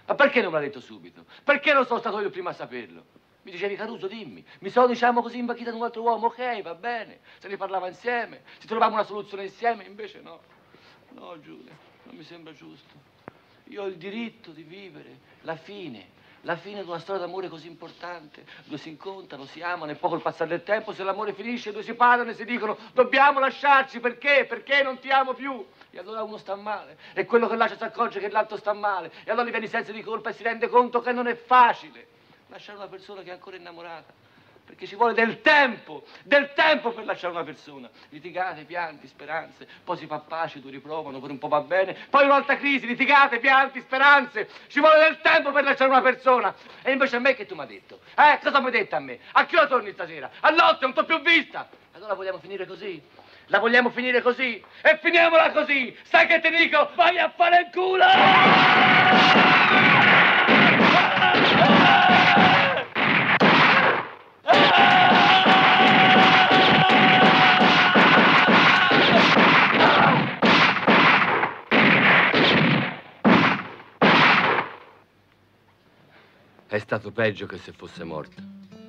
Speaker 2: Ma perché non me l'ha detto subito? Perché non sono stato io il primo a saperlo? Mi dicevi, Caruso, dimmi. Mi sono, diciamo così, imbaghita di un altro uomo, ok, va bene. Se ne parlava insieme, si trovava una soluzione insieme, invece no. No, Giulia, non mi sembra giusto. Io ho il diritto di vivere la fine, la fine di una storia d'amore così importante. Due si incontrano, si amano e poi col passare del tempo, se l'amore finisce, due si parlano e si dicono dobbiamo lasciarci, perché? Perché non ti amo più. E allora uno sta male, e quello che lascia si accorge che l'altro sta male, e allora gli viene il senso di colpa e si rende conto che non è facile lasciare una persona che è ancora innamorata.
Speaker 13: Perché ci vuole del tempo, del tempo per lasciare una persona. Litigate, pianti, speranze, poi si fa pace, due riprovano, per un po' va bene, poi un'altra crisi, litigate, pianti, speranze. Ci vuole del tempo per lasciare una persona. E invece a me che tu mi hai detto? Eh, cosa mi hai detto a me? A che ora torni stasera? A notte, non t'ho più vista. Allora vogliamo finire così? La vogliamo finire così? E finiamola così! Sai che ti dico? Vai a fare il culo!
Speaker 2: È stato peggio che se fosse morta,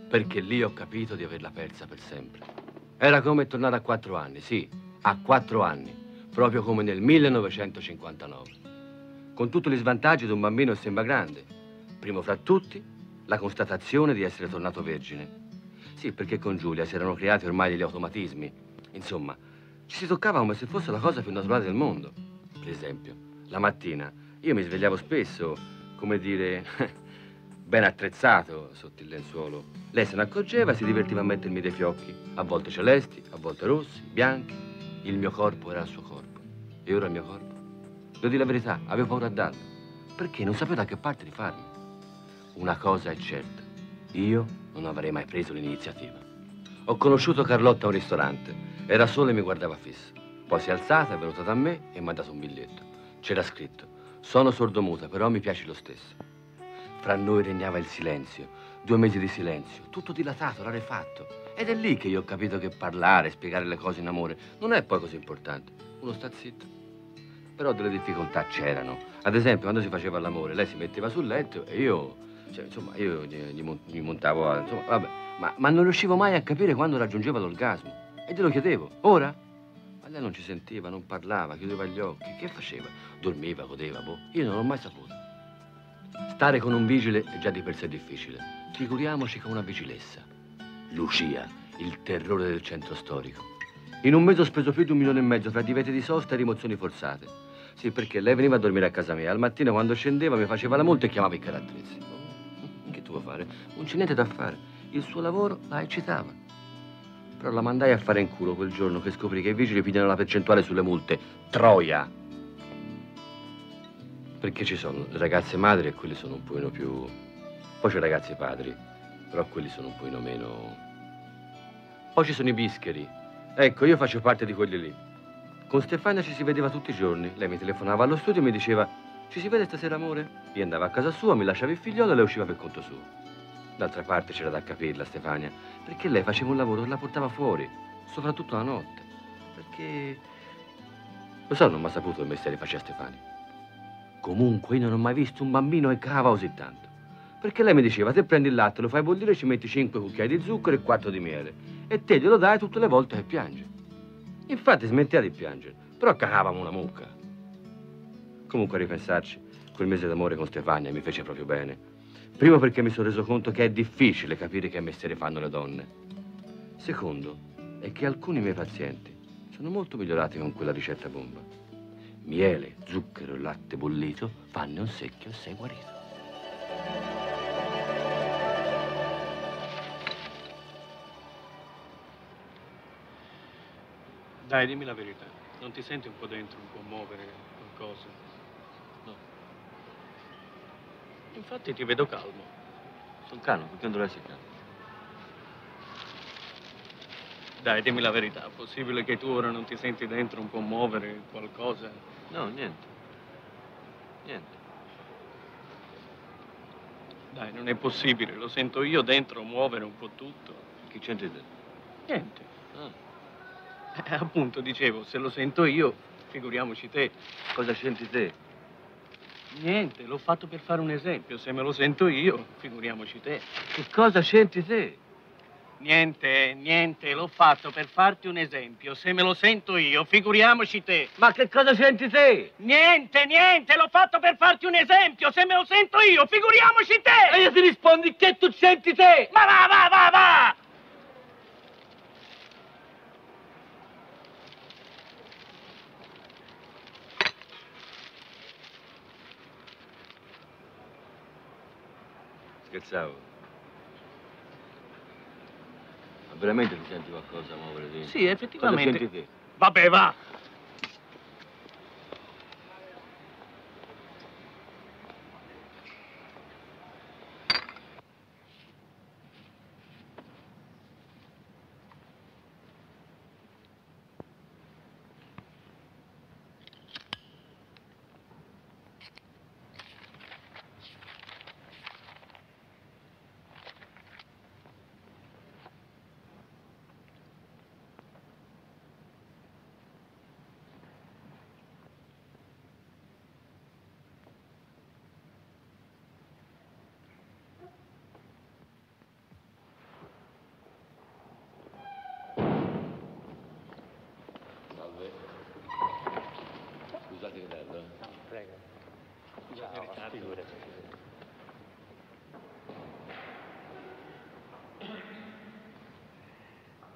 Speaker 2: perché lì ho capito di averla persa per sempre. Era come tornare a quattro anni, sì, a quattro anni, proprio come nel 1959. Con tutti gli svantaggi di un bambino che sembra grande. Primo fra tutti, la constatazione di essere tornato vergine. Sì, perché con Giulia si erano creati ormai degli automatismi. Insomma, ci si toccava come se fosse la cosa più naturale del mondo. Per esempio, la mattina io mi svegliavo spesso, come dire, ben attrezzato sotto il lenzuolo. Lei se ne accorgeva e si divertiva a mettermi dei fiocchi, a volte celesti, a volte rossi, bianchi. Il mio corpo era il suo corpo. E ora il mio corpo? Devo dire la verità, avevo paura a darlo. Perché non sapevo da che parte di farmi. Una cosa è certa, io non avrei mai preso l'iniziativa. Ho conosciuto Carlotta a un ristorante, era sola e mi guardava fisso. Poi si è alzata, è venuta da me e mi ha dato un biglietto. C'era scritto, sono sordomuta, però mi piaci lo stesso. Fra noi regnava il silenzio, due mesi di silenzio, tutto dilatato, rarefatto. Ed è lì che io ho capito che parlare, spiegare le cose in amore non è poi così importante. Uno sta zitto. Però delle difficoltà c'erano. Ad esempio, quando si faceva l'amore, lei si metteva sul letto e io, cioè, insomma, io gli, gli mon- gli montavo, insomma, vabbè. Ma, ma non riuscivo mai a capire quando raggiungeva l'orgasmo. E glielo chiedevo, ora? Ma lei non ci sentiva, non parlava, chiudeva gli occhi. Che faceva? Dormiva, godeva, boh. Io non l'ho mai saputo. Stare con un vigile è già di per sé difficile. Figuriamoci con una vigilessa. Lucia, il terrore del centro storico. In un mese ho speso più di un milione e mezzo fra diveti di sosta e rimozioni forzate. Sì, perché lei veniva a dormire a casa mia. Al mattino quando scendeva mi faceva la multa e chiamava i carattrezzi. Oh, Che tu vuoi fare? Non c'è niente da fare. Il suo lavoro la eccitava. Però la mandai a fare in culo quel giorno che scoprì che i vigili pigliano la percentuale sulle multe. Troia! Perché ci sono ragazze madri e quelli sono un pochino più... Poi c'è ragazzi padri, però quelli sono un pochino meno... Poi ci sono i bischeri. Ecco, io faccio parte di quelli lì. Con Stefania ci si vedeva tutti i giorni. Lei mi telefonava allo studio e mi diceva ci si vede stasera, amore? Io andavo a casa sua, mi lasciava il figliolo e lei usciva per conto suo. D'altra parte c'era da capirla, Stefania, perché lei faceva un lavoro che la portava fuori, soprattutto la notte. Perché... Lo so, non mi ha saputo che mestiere faceva Stefania. Comunque io non ho mai visto un bambino che cava così tanto. Perché lei mi diceva, te prendi il latte, lo fai bollire ci metti 5 cucchiai di zucchero e 4 di miele. E te glielo dai tutte le volte che piange. Infatti smetteva di piangere, però cacavamo una mucca. Comunque a ripensarci, quel mese d'amore con Stefania mi fece proprio bene. Primo perché mi sono reso conto che è difficile capire che mestiere fanno le donne. Secondo, è che alcuni miei pazienti sono molto migliorati con quella ricetta bomba. Miele, zucchero e latte bollito fanno un secchio e sei guarito.
Speaker 10: Dai, dimmi la verità. Non ti senti un po' dentro, un po' muovere qualcosa? No. Infatti ti vedo calmo.
Speaker 2: Sono calmo, perché non dovrei essere calmo?
Speaker 10: Dai, dimmi la verità. Possibile che tu ora non ti senti dentro un po' muovere qualcosa?
Speaker 2: No, niente. Niente.
Speaker 10: Dai, non è possibile. Lo sento io dentro muovere un po' tutto.
Speaker 2: Che c'entri te?
Speaker 10: Niente.
Speaker 2: Ah.
Speaker 10: Eh, appunto, dicevo, se lo sento io, figuriamoci te.
Speaker 2: Cosa senti te?
Speaker 10: Niente, l'ho fatto per fare un esempio. Se me lo sento io, figuriamoci te.
Speaker 2: Che cosa senti te?
Speaker 10: Niente, niente, l'ho fatto per farti un esempio. Se me lo sento io, figuriamoci te.
Speaker 2: Ma che cosa senti te?
Speaker 10: Niente, niente, l'ho fatto per farti un esempio. Se me lo sento io, figuriamoci te.
Speaker 13: E io ti rispondi che tu senti te!
Speaker 10: Ma va, va, va, va!
Speaker 2: Scherzavo. Ma veramente ti senti qualcosa muovere dentro?
Speaker 10: Sì, effettivamente.
Speaker 2: Cosa senti te?
Speaker 10: Vabbè, va.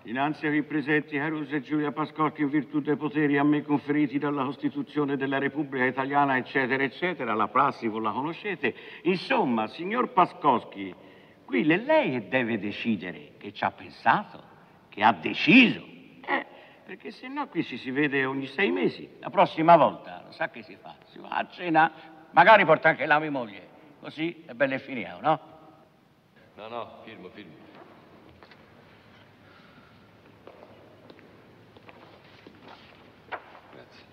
Speaker 11: Dinanzi a qui presenti Caruso e Giulia Pascocchi in virtù dei poteri a me conferiti dalla Costituzione della Repubblica Italiana, eccetera, eccetera, la prassi voi la conoscete. Insomma, signor Pascocchi, qui è lei che deve decidere, che ci ha pensato, che ha deciso. Eh, perché se no qui ci si vede ogni sei mesi. La prossima volta, lo sa che si fa? Si va a cena, magari porta anche la mia moglie, così è bello e finiamo, no?
Speaker 2: No, no, firmo, firmo. Grazie.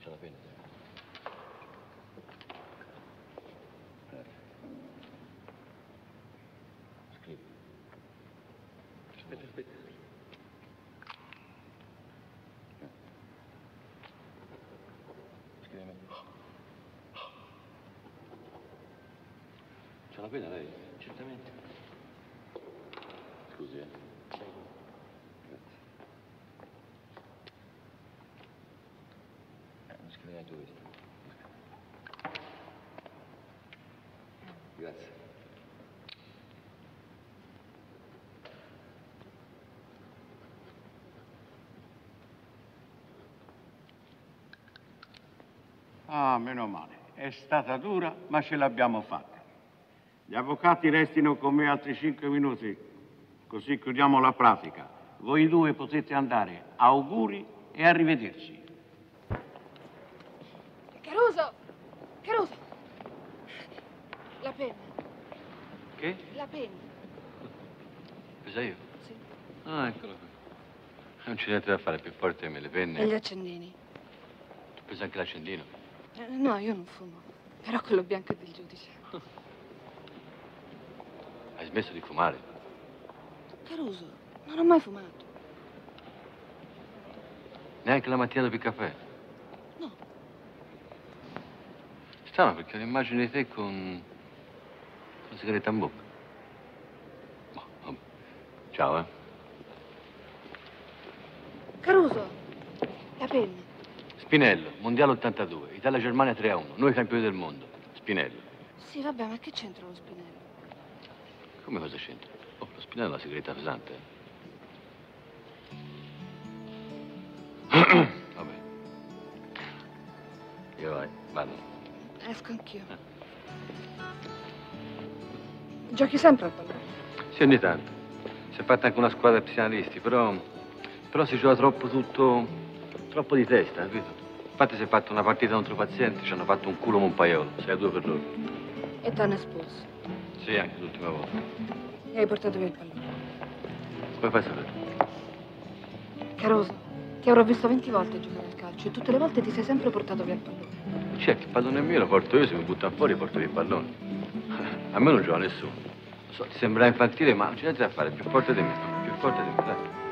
Speaker 2: C'è la penna? Scrivi. Aspetta, aspetta. Scrivi. C'è la penna lei?
Speaker 19: Certamente.
Speaker 2: Scusi, eh.
Speaker 19: Prego.
Speaker 2: Grazie. Eh, non scrivi neanche questo. Grazie.
Speaker 11: Ah, meno male. È stata dura, ma ce l'abbiamo fatta. Gli avvocati restino con me altri cinque minuti, così chiudiamo la pratica. Voi due potete andare. Auguri e arrivederci.
Speaker 4: Caruso! Caruso! La penna,
Speaker 2: Che?
Speaker 4: la penna.
Speaker 2: Pesa io?
Speaker 4: Sì.
Speaker 2: Ah, eccolo qui. Non c'è niente da fare, più forte di me, le penne.
Speaker 4: E gli accendini?
Speaker 2: Pesa anche l'accendino.
Speaker 4: Eh, no, io non fumo. Però quello bianco è del giudice.
Speaker 2: Hai smesso di fumare?
Speaker 4: Caruso, non ho mai fumato.
Speaker 2: Neanche la mattina dopo il caffè?
Speaker 4: No.
Speaker 2: Strano perché ho l'immagine di te con la sigaretta in bocca. Boh. Ciao, eh.
Speaker 4: Caruso, la penna.
Speaker 2: Spinello, Mondiale 82, Italia-Germania 3 a 1, noi campioni del mondo. Spinello.
Speaker 4: Sì, vabbè, ma che c'entra lo spinello?
Speaker 2: Come cosa c'entra? Oh, lo Spinello è una sigaretta pesante. eh. Vabbè. Io vai, vado.
Speaker 4: Esco anch'io. Giochi sempre al pallone.
Speaker 2: Sì, ogni tanto. Si è fatta anche una squadra di psianalisti, però, però si gioca troppo tutto, troppo di testa, capito? Infatti si è fatta una partita contro i pazienti, ci hanno fatto un culo come un paiolo, 6 a 2 per loro.
Speaker 4: E t'hanno espulso.
Speaker 2: Sì, anche l'ultima volta.
Speaker 4: E hai portato via il pallone.
Speaker 2: Come fai a sapere?
Speaker 4: Caruso, ti avrò visto 20 volte giocare al calcio e tutte le volte ti sei sempre portato via il pallone.
Speaker 2: Certo, il pallone è mio, lo porto io, se mi buttano fuori porto via il pallone. A me non gioca nessuno. Lo So, ti sembrerà infantile, ma non c'è niente da fare, più forte di me, più forte di me, dai.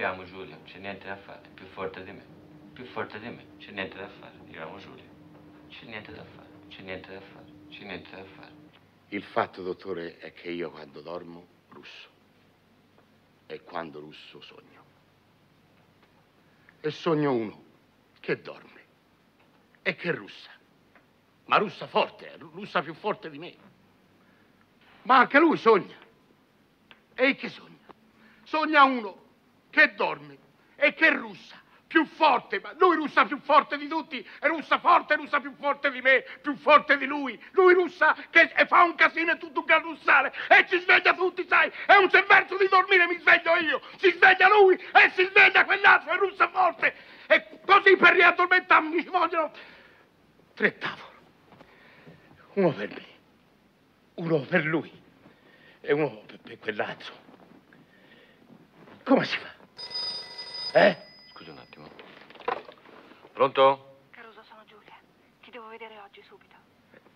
Speaker 2: Ti amo Giulia, c'è niente da fare, più forte di me, più forte di me, c'è niente da fare, io amo Giulia, c'è niente da fare, c'è niente da fare, c'è niente da fare.
Speaker 20: Il fatto, dottore, è che io quando dormo russo. E quando russo sogno. E sogno uno che dorme e che russa. Ma russa forte, russa più forte di me. Ma anche lui sogna. E che sogna? Sogna uno che dorme e che russa più forte, ma lui russa più forte di tutti, e russa forte, russa più forte di me, più forte di lui. Lui russa che fa un casino e tutto un gran russare e ci sveglia tutti, sai? È un verso di dormire, mi sveglio io, si sveglia lui e si sveglia quell'altro e russa forte. E così per riaddormentarmi ci vogliono tre tavoli. Uno per me, uno per lui e uno per quell'altro. Come si fa? Eh?
Speaker 2: Scusi un attimo. Pronto?
Speaker 21: Caruso, sono Giulia. Ti devo vedere oggi subito.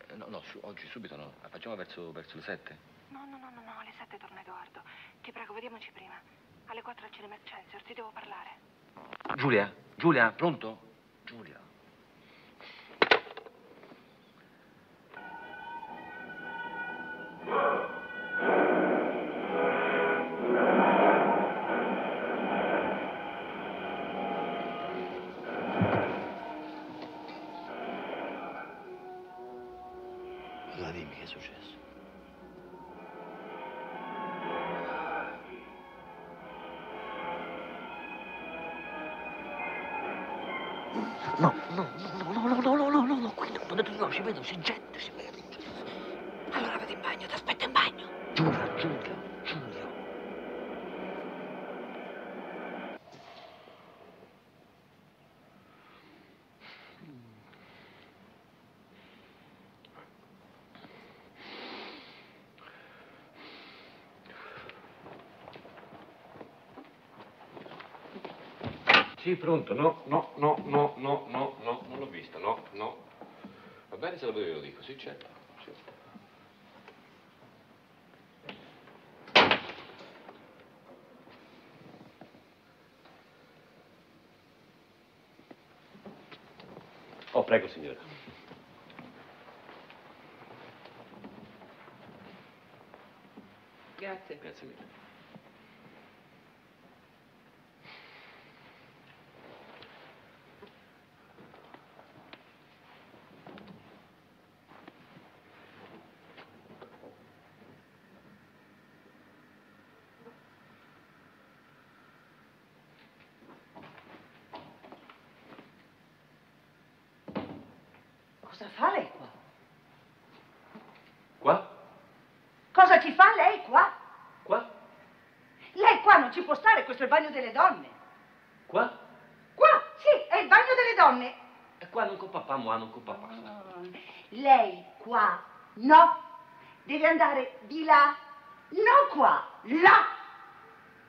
Speaker 2: Eh, no, no, su- oggi subito no. La facciamo verso, verso le sette?
Speaker 21: No, no, no, no, no, alle sette torna Edoardo. Ti prego, vediamoci prima. Alle quattro al cinema Excelsior, ti devo parlare.
Speaker 2: Giulia? Giulia, pronto? Giulia.
Speaker 4: Allora
Speaker 2: Sì, pronto. No, no, no, no, no, no, no, non l'ho vista, no, no. Va bene se lo vedo io lo dico, sì, certo. certo. Oh, prego, signora.
Speaker 22: Grazie.
Speaker 2: Grazie mille.
Speaker 23: Cosa fa lei qua?
Speaker 2: Qua?
Speaker 23: Cosa ci fa lei qua?
Speaker 2: Qua?
Speaker 23: Lei qua non ci può stare, questo è il bagno delle donne.
Speaker 2: Qua?
Speaker 23: Qua, sì, è il bagno delle donne.
Speaker 2: E qua non con papà, ma non con papà.
Speaker 23: Lei qua, no. Deve andare di là, non qua, là.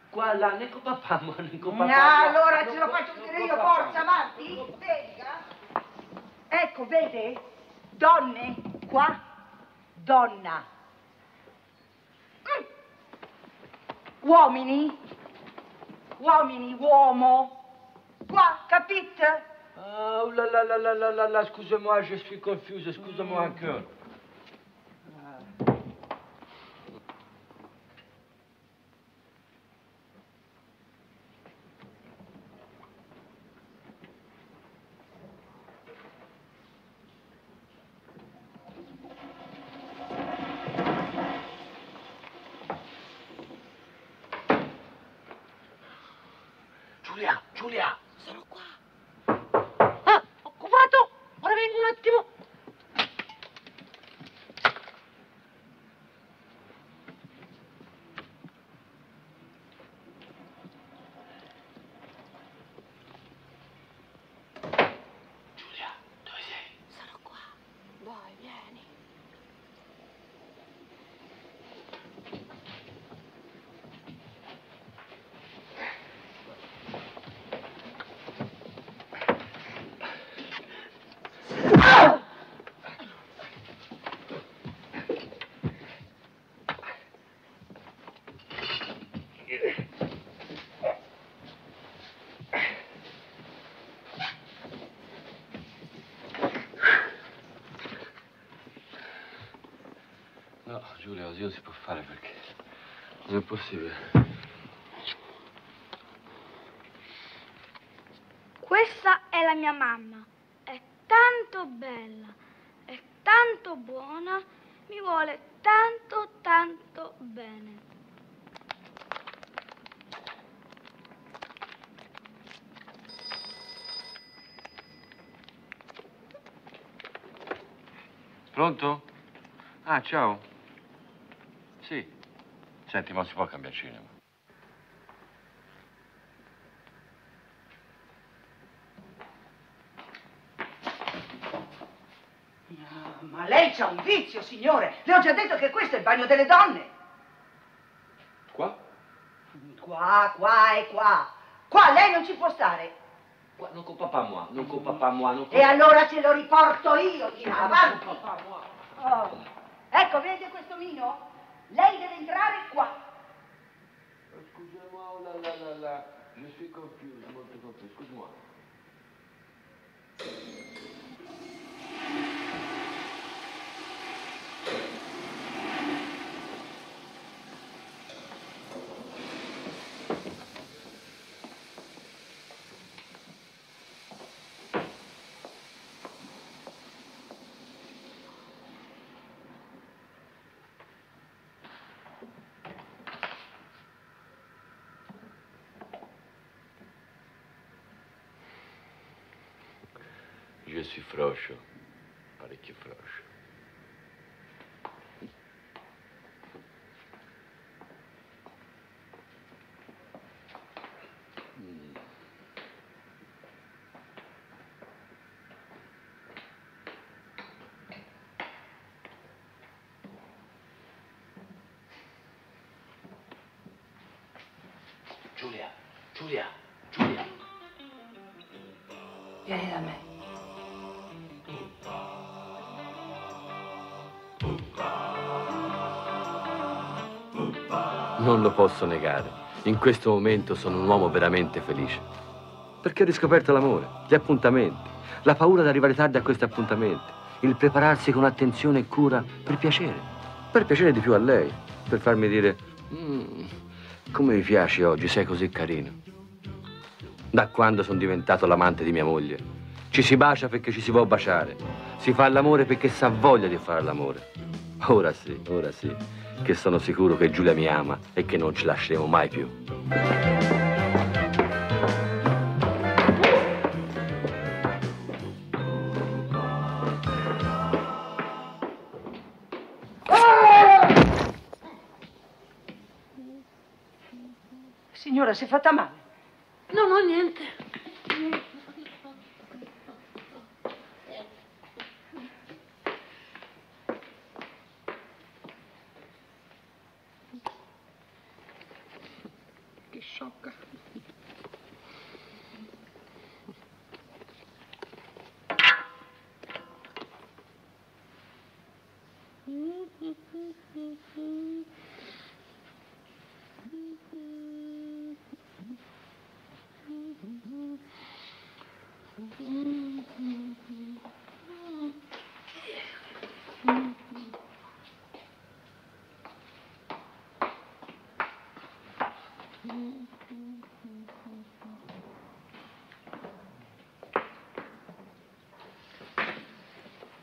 Speaker 2: Qua, là, né con papà, ma né con
Speaker 23: No,
Speaker 2: papà.
Speaker 23: allora
Speaker 2: No,
Speaker 23: ce lo faccio
Speaker 2: con
Speaker 23: io,
Speaker 2: papà.
Speaker 23: forza, avanti. Venga. Ecco, vede? Donne, qua, donna. Mm. Uomini, uomini, uomo. Qua, capite?
Speaker 4: Ah, oh là là là là là là là, excusez-moi, je suis confuse, excusez-moi encore.
Speaker 23: Giulia, Giulia. Sono qua. Ah, occupato. Ora vengo un attimo.
Speaker 2: Così non si può fare perché non è possibile.
Speaker 18: Questa è la mia mamma. È tanto bella, è tanto buona, mi vuole tanto, tanto bene.
Speaker 2: Pronto? Ah, ciao. Senti, ma non si può cambiare cinema.
Speaker 23: Ma lei c'ha un vizio, signore. Le ho già detto che questo è il bagno delle donne.
Speaker 15: Qua?
Speaker 23: Qua, qua e qua. Qua lei non ci può stare.
Speaker 13: Qua, non con papà moi, non con papà moi, non con...
Speaker 23: E allora ce lo riporto io di là, avanti.
Speaker 13: papà moi.
Speaker 23: Oh. Ecco, vede questo vino? Lei deve entrare qua.
Speaker 14: Excusez-moi, oh là là là là. Je suis confus, molto confus. Excuse-moi.
Speaker 2: Je suis frocio, lo posso negare. In questo momento sono un uomo veramente felice. Perché ho riscoperto l'amore, gli appuntamenti, la paura di arrivare tardi a questi appuntamenti, il prepararsi con attenzione e cura per piacere, per piacere di più a lei, per farmi dire, "Mm, come mi piaci oggi, sei così carino. Da quando sono diventato l'amante di mia moglie, ci si bacia perché ci si può baciare, si fa l'amore perché sa voglia di fare l'amore. Ora sì, ora sì, che sono sicuro che Giulia mi ama e che non ci lasceremo mai più.
Speaker 23: Signora, si è fatta male.
Speaker 6: No, no, niente.
Speaker 15: Che sciocca.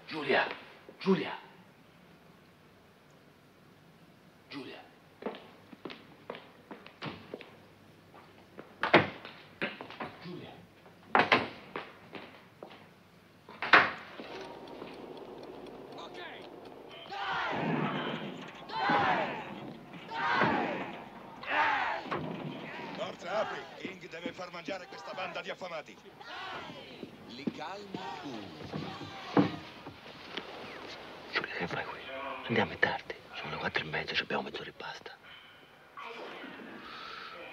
Speaker 13: Giulia, Giulia. Giulia. Giulia.
Speaker 24: Forza, apri! King deve far mangiare questa banda di affamati. Li calmi tu.
Speaker 2: Giulia, che fai qui? Andiamo, è tardi. Sono le quattro e mezza, ci abbiamo mezz'ora e basta.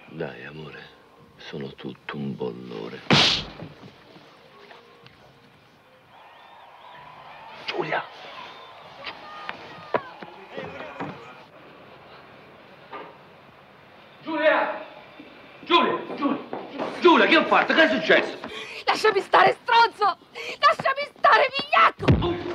Speaker 2: Dai, amore, sono tutto un bollore. Giulia!
Speaker 13: Giulia! Giulia, Giulia, Giulia, che ho fatto? Che è successo?
Speaker 18: Lasciami stare, stronzo! Lasciami stare, vigliacco!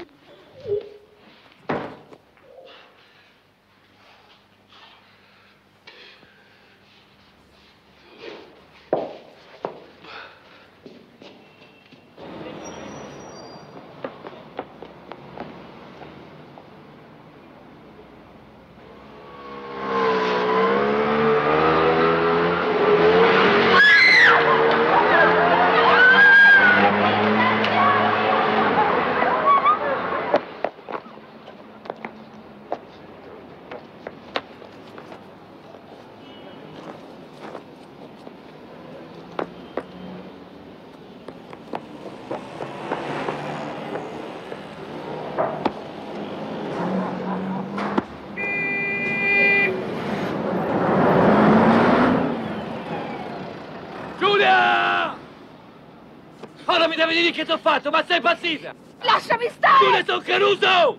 Speaker 2: Mi dici che ti ho fatto? Ma sei impazzita?
Speaker 4: Lasciami stare!
Speaker 2: Giulia, sono Caruso!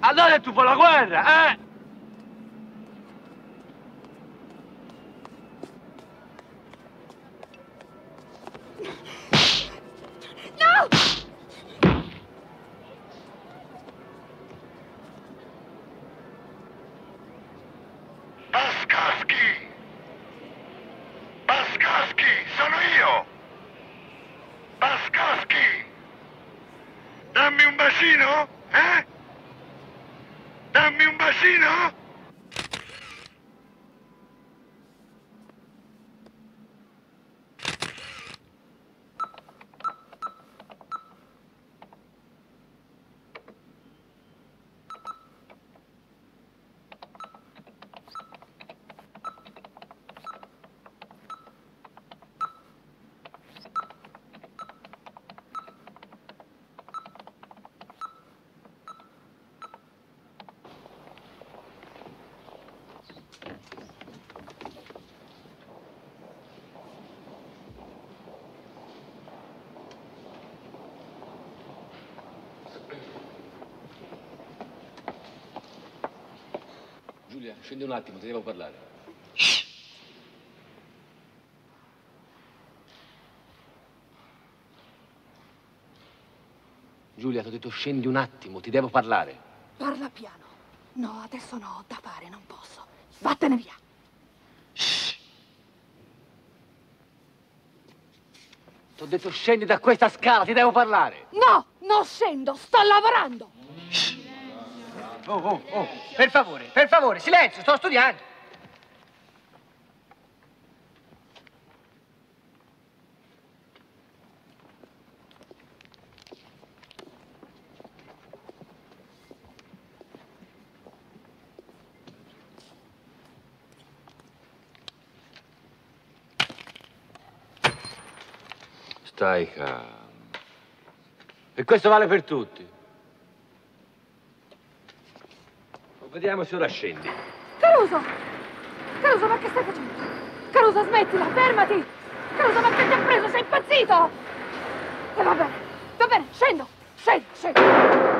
Speaker 2: Allora tu fai la guerra, eh?
Speaker 4: No!
Speaker 25: Paskowski! Paskowski, sono io! Paskowski! Dammi un bacino, eh? Dammi un bacino?
Speaker 2: Giulia, scendi un attimo, ti devo parlare. Giulia, ti ho detto scendi un attimo, ti devo parlare.
Speaker 4: Parla piano. No, adesso no, ho da fare, non posso. Vattene via.
Speaker 2: Ti ho detto scendi da questa scala, ti devo parlare.
Speaker 4: No, non scendo, sto lavorando.
Speaker 2: Oh, oh, oh, per favore, per favore, silenzio, sto studiando.
Speaker 26: Stai calmo.
Speaker 2: E questo vale per tutti. Vediamo se ora scendi.
Speaker 4: Caruso! Caruso, ma che stai facendo? Caruso, smettila, fermati! Caruso, ma che ti ha preso? Sei impazzito! E va bene, va bene, scendo, scendo, scendo.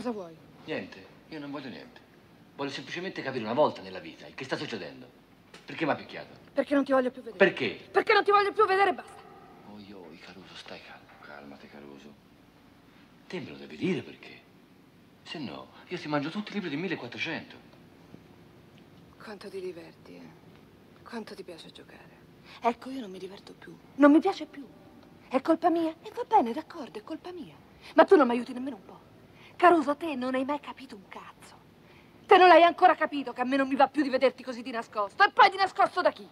Speaker 4: Cosa vuoi?
Speaker 2: Niente, io non voglio niente. Voglio semplicemente capire una volta nella vita il che sta succedendo. Perché mi ha picchiato?
Speaker 4: Perché non ti voglio più vedere.
Speaker 2: Perché?
Speaker 4: Perché non ti voglio più vedere e basta.
Speaker 2: Oi, oi, Caruso, stai calmo. Calmati, Caruso. Te me lo devi dire perché. Se no, io ti mangio tutti i libri di 1400.
Speaker 27: Quanto ti diverti, eh? Quanto ti piace giocare?
Speaker 4: Ecco, io non mi diverto più. Non mi piace più. È colpa mia? E va bene, d'accordo, è colpa mia. Ma tu non mi aiuti nemmeno un po'. Caruso, te non hai mai capito un cazzo. Te non hai ancora capito che a me non mi va più di vederti così di nascosto. E poi di nascosto da chi?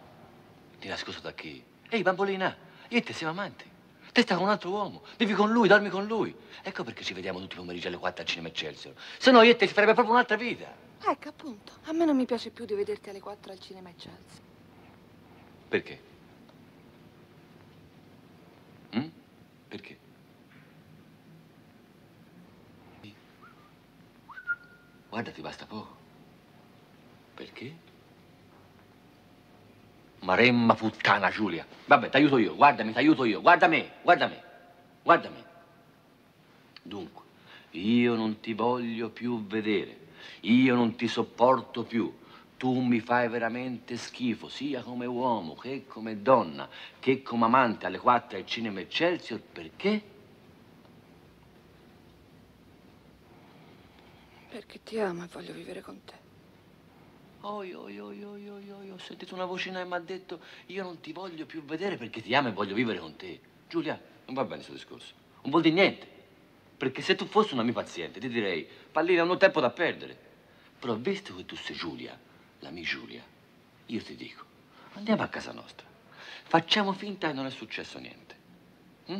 Speaker 2: Ti nascosto da chi? Ehi, bambolina, io e te siamo amanti. Te stai con un altro uomo, vivi con lui, dormi con lui. Ecco perché ci vediamo tutti i pomeriggi alle 4 al cinema Excelsior. Se no io e te si farebbe proprio un'altra vita.
Speaker 27: Ecco, appunto. A me non mi piace più di vederti alle 4 al cinema Chelsea.
Speaker 2: Perché? Mm? Perché? Guarda, ti basta poco. Perché? Maremma puttana, Giulia. Vabbè, t'aiuto io, guardami, t'aiuto io. Guarda me, guarda me, guarda me. Dunque, io non ti voglio più vedere. Io non ti sopporto più. Tu mi fai veramente schifo, sia come uomo che come donna, che come amante alle quattro al cinema Excelsior. Perché?
Speaker 27: Perché ti amo e voglio vivere con te.
Speaker 2: Oi, oi, oi, oi, oi, oi, ho sentito una vocina che mi ha detto io non ti voglio più vedere perché ti amo e voglio vivere con te. Giulia, non va bene questo discorso. Non vuol dire niente. Perché se tu fossi una mia paziente, ti direi, Pallina, non ho tempo da perdere. Però visto che tu sei Giulia, la mia Giulia, io ti dico, andiamo a casa nostra. Facciamo finta che non è successo niente. Mm?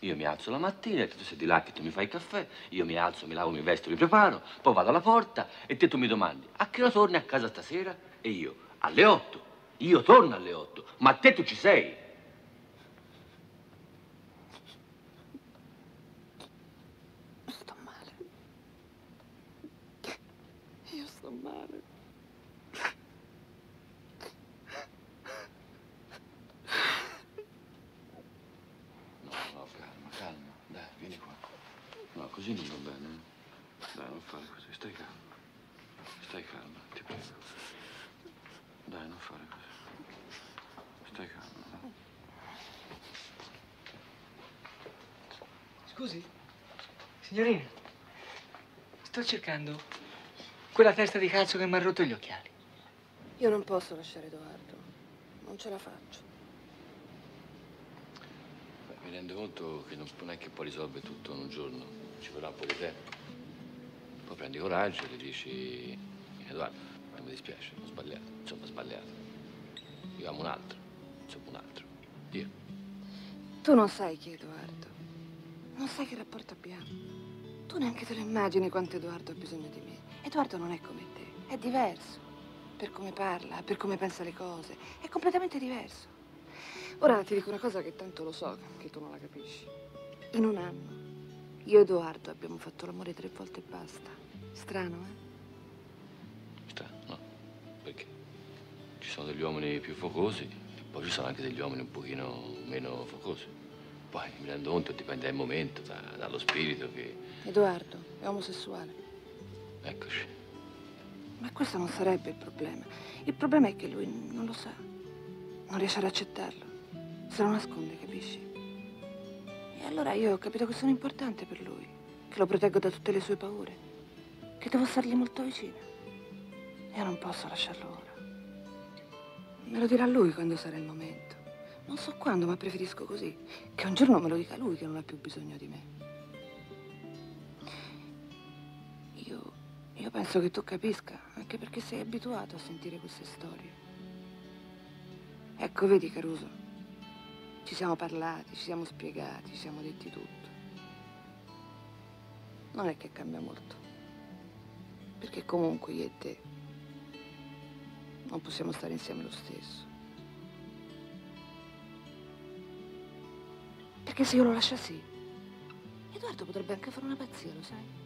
Speaker 2: Io mi alzo la mattina e tu sei di là che tu mi fai il caffè, io mi alzo, mi lavo, mi vesto, mi preparo, poi vado alla porta e te tu mi domandi a che ora torni a casa stasera? E io alle otto. Io torno alle otto, ma te tu ci sei.
Speaker 4: Sto male. Io sto male.
Speaker 2: No, no, calma, calma. Dai, vieni qua. No, così non va bene. eh. Dai, non fare così, stai calma. Stai calma, ti prego. Dai, non fare così. Stai calma. no?
Speaker 23: Scusi, signorina, sto cercando quella testa di cazzo che mi ha rotto gli occhiali.
Speaker 4: Io non posso lasciare Edoardo. Non ce la faccio.
Speaker 2: Beh, mi rendo conto che non non è che poi risolve tutto in un giorno, ci vorrà un po' di tempo. Poi prendi coraggio e gli dici, Edoardo, non mi dispiace, ho sbagliato, insomma ho sbagliato. Io amo un altro, insomma un altro. Io.
Speaker 4: Tu non sai chi è Edoardo. Non sai che rapporto abbiamo. Tu neanche te lo immagini quanto Edoardo ha bisogno di me. Edoardo non è come te, è diverso. Per come parla, per come pensa le cose. È completamente diverso. Ora ti dico una cosa che tanto lo so, che tu non la capisci. In un anno, io e Edoardo abbiamo fatto l'amore tre volte e basta. Strano, eh?
Speaker 2: Sta, no? Perché? Ci sono degli uomini più focosi e poi ci sono anche degli uomini un pochino meno focosi. Poi mi rendo conto dipende dal momento, da- dallo spirito che...
Speaker 4: Edoardo è omosessuale.
Speaker 2: Eccoci.
Speaker 4: Ma questo non sarebbe il problema. Il problema è che lui non lo sa. Non riesce ad accettarlo. Se lo nasconde, capisci? E allora io ho capito che sono importante per lui. Che lo proteggo da tutte le sue paure. Che devo stargli molto vicina. Io non posso lasciarlo ora. Me lo dirà lui quando sarà il momento. Non so quando, ma preferisco così. Che un giorno me lo dica lui che non ha più bisogno di me. Io penso che tu capisca, anche perché sei abituato a sentire queste storie. Ecco, vedi Caruso, ci siamo parlati, ci siamo spiegati, ci siamo detti tutto. Non è che cambia molto, perché comunque io e te non possiamo stare insieme lo stesso. Perché se io lo lasciassi, Edoardo potrebbe anche fare una pazzia, lo sai?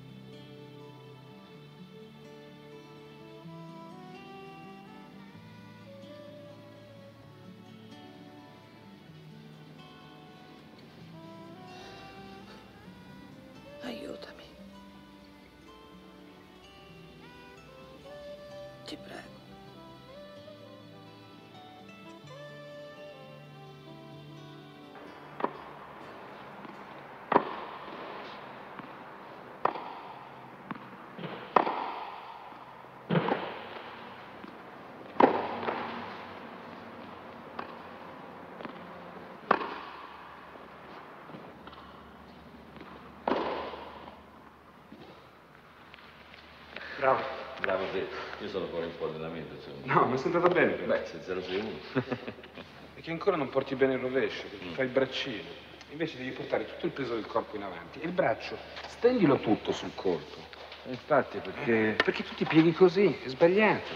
Speaker 2: Te. Io sono ancora un po' allenamento, insomma.
Speaker 15: No, mi è sembrato bene. però.
Speaker 2: Beh, se 0 sei uno.
Speaker 15: È che ancora non porti bene il rovescio, perché fai il braccino. Invece devi portare tutto il peso del corpo in avanti. E il braccio, stendilo tutto sul corpo.
Speaker 2: Infatti, perché...
Speaker 15: Perché tu ti pieghi così, è sbagliato.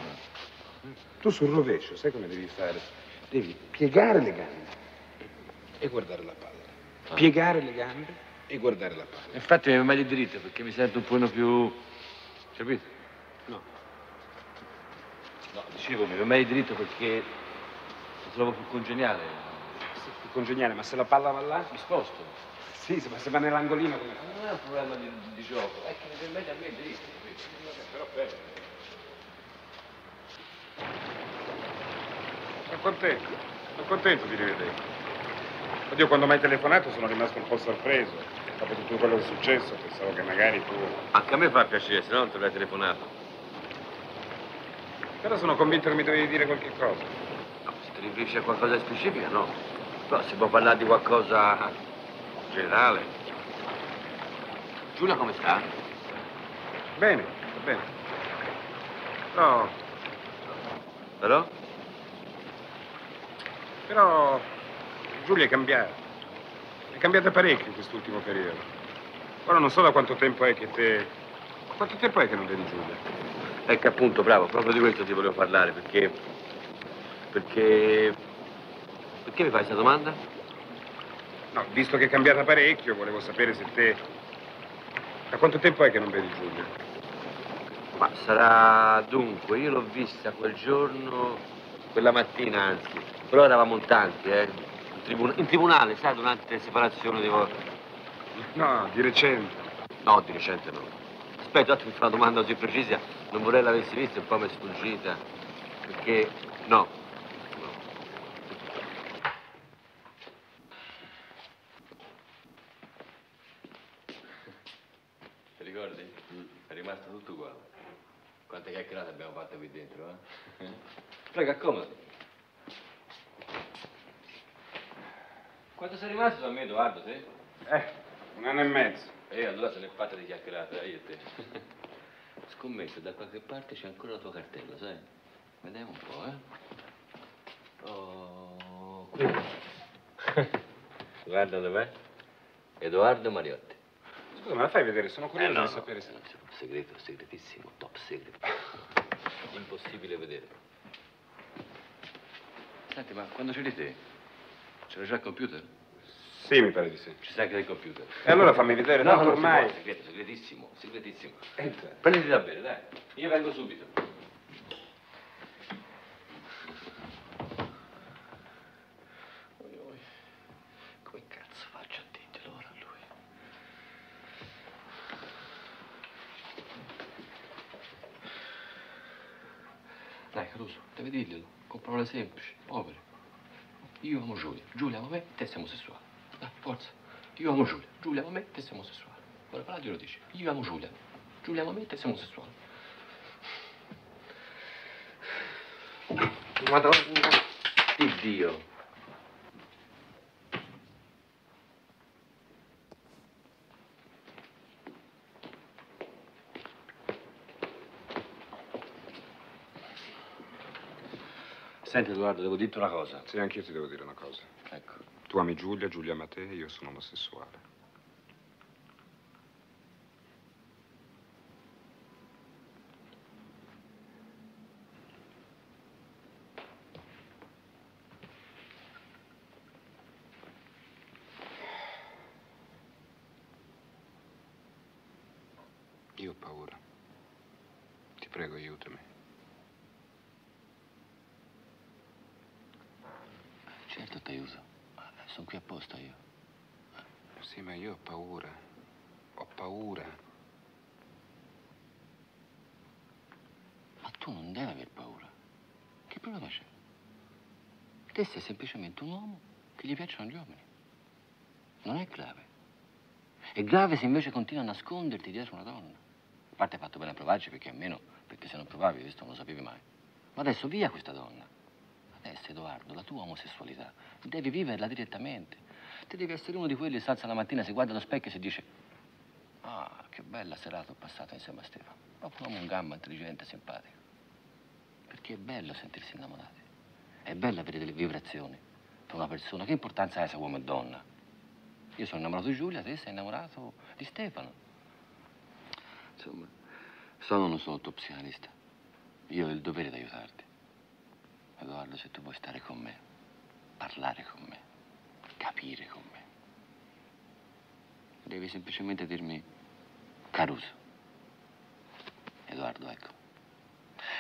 Speaker 15: Tu sul rovescio, sai come devi fare? Devi piegare le gambe e guardare la palla. Piegare le gambe e guardare la palla.
Speaker 2: Infatti mi meglio diritto, perché mi sento un pochino più... Capito? Dicevo, mi va meglio diritto perché mi trovo più congeniale.
Speaker 15: Più congeniale, ma se la palla va là?
Speaker 2: Mi sposto.
Speaker 15: Sì, ma se va nell'angolino come?
Speaker 2: Non è un problema di, di gioco, è che mi meglio a me diritto, capito?
Speaker 15: Però bene. Sono contento, sono contento di rivedere. Oddio, quando mi hai telefonato sono rimasto un po' sorpreso. Dopo tutto quello che è successo, pensavo che magari tu...
Speaker 2: Anche a me fa piacere, se no non ti avrei telefonato.
Speaker 15: Però sono convinto che mi dovevi dire qualche cosa.
Speaker 2: No, se ti riferisci a qualcosa di specifico, no. Però si può parlare di qualcosa generale. Giulia come sta?
Speaker 15: Bene, va bene. Però,
Speaker 2: Però?
Speaker 15: però Giulia è cambiata. È cambiata parecchio in quest'ultimo periodo. Ora non so da quanto tempo è che te... Quanto tempo è che non vedi Giulia?
Speaker 2: Ecco appunto, bravo, proprio di questo ti volevo parlare, perché... Perché... Perché mi fai questa domanda?
Speaker 15: No, visto che è cambiata parecchio, volevo sapere se te... Da quanto tempo è che non vedi Giulia?
Speaker 2: Ma sarà dunque, io l'ho vista quel giorno, quella mattina anzi, però eravamo in tanti, eh. In, tribuna- in tribunale, sai, durante le separazioni di.
Speaker 15: No, di recente.
Speaker 2: No, di recente no. Aspetta, ti fa una domanda così precisa, non vorrei l'avessi vista, un po' mi è sfuggita. Perché no. Ti ricordi? È rimasto tutto uguale. Quante chiacchierate abbiamo fatto qui dentro, eh? Prego, accomodati. Quanto sei rimasto da me, Edoardo, te?
Speaker 15: Eh, un anno e mezzo.
Speaker 2: Eh, allora se ne è fatta di chiacchierate, dai, io e te. Scommetto, da qualche parte c'è ancora la tua cartella, sai? Vediamo un po', eh? Oh, qui. Guarda dov'è? Edoardo Mariotti.
Speaker 15: Scusa, me la fai vedere? Sono curioso
Speaker 2: Eh, no,
Speaker 15: di
Speaker 2: no,
Speaker 15: sapere se...
Speaker 2: Segreto, segretissimo, top secret. Impossibile vedere. Senti, ma quando c'eri te, c'era già il computer?
Speaker 15: Sì, mi pare di sì.
Speaker 2: Ci sai anche del computer.
Speaker 15: E allora fammi vedere,
Speaker 2: no,
Speaker 15: tanto
Speaker 2: non si può,
Speaker 15: ormai-
Speaker 2: segreto, segretissimo, segretissimo.
Speaker 15: Entra.
Speaker 2: Prenditi da bere, dai. Io vengo subito. Come cazzo faccio a dirglielo ora a lui? Dai, Caruso, devi dirglielo, con parole semplici, povere. Io amo Giulia, Giulia ama me, te sei omosessuale. Forza. Io amo Giulia, Giulia ama me, te sei omosessuale. Ora per radio lo dici. Io amo Giulia, Giulia ama me, te sei omosessuale. Madonna di Dio. Senti Edoardo, devo dirti una cosa.
Speaker 15: Sì, anch'io ti devo dire una cosa.
Speaker 2: Ecco.
Speaker 15: Tu ami Giulia, Giulia ama io sono omosessuale. Io ho paura. Ti prego, aiutami.
Speaker 2: Certo ti aiuto. Sono qui apposta io.
Speaker 15: Sì, ma io ho paura. Ho paura.
Speaker 2: Ma tu non devi aver paura. Che problema c'è? Te sei semplicemente un uomo che gli piacciono gli uomini. Non è grave. È grave se invece continui a nasconderti dietro una donna. A parte hai fatto bene a provarci perché almeno, perché se non provavi questo non lo sapevi mai. Ma adesso via questa donna. Adesso, Edoardo, la tua omosessualità devi viverla direttamente. Te devi essere uno di quelli che si alza la mattina, si guarda allo specchio e si dice Ah, che bella serata ho passato insieme a Stefano. Proprio un gamba, intelligente, simpatico. Perché è bello sentirsi innamorati. È bello avere delle vibrazioni per una persona. Che importanza ha se uomo e donna? Io sono innamorato di Giulia, te sei innamorato di Stefano. Insomma, sono non sono tuo psicanalista. Io ho il dovere di aiutarti. Edoardo, se tu vuoi stare con me, parlare con me, capire con me, devi semplicemente dirmi Caruso. Edoardo, ecco.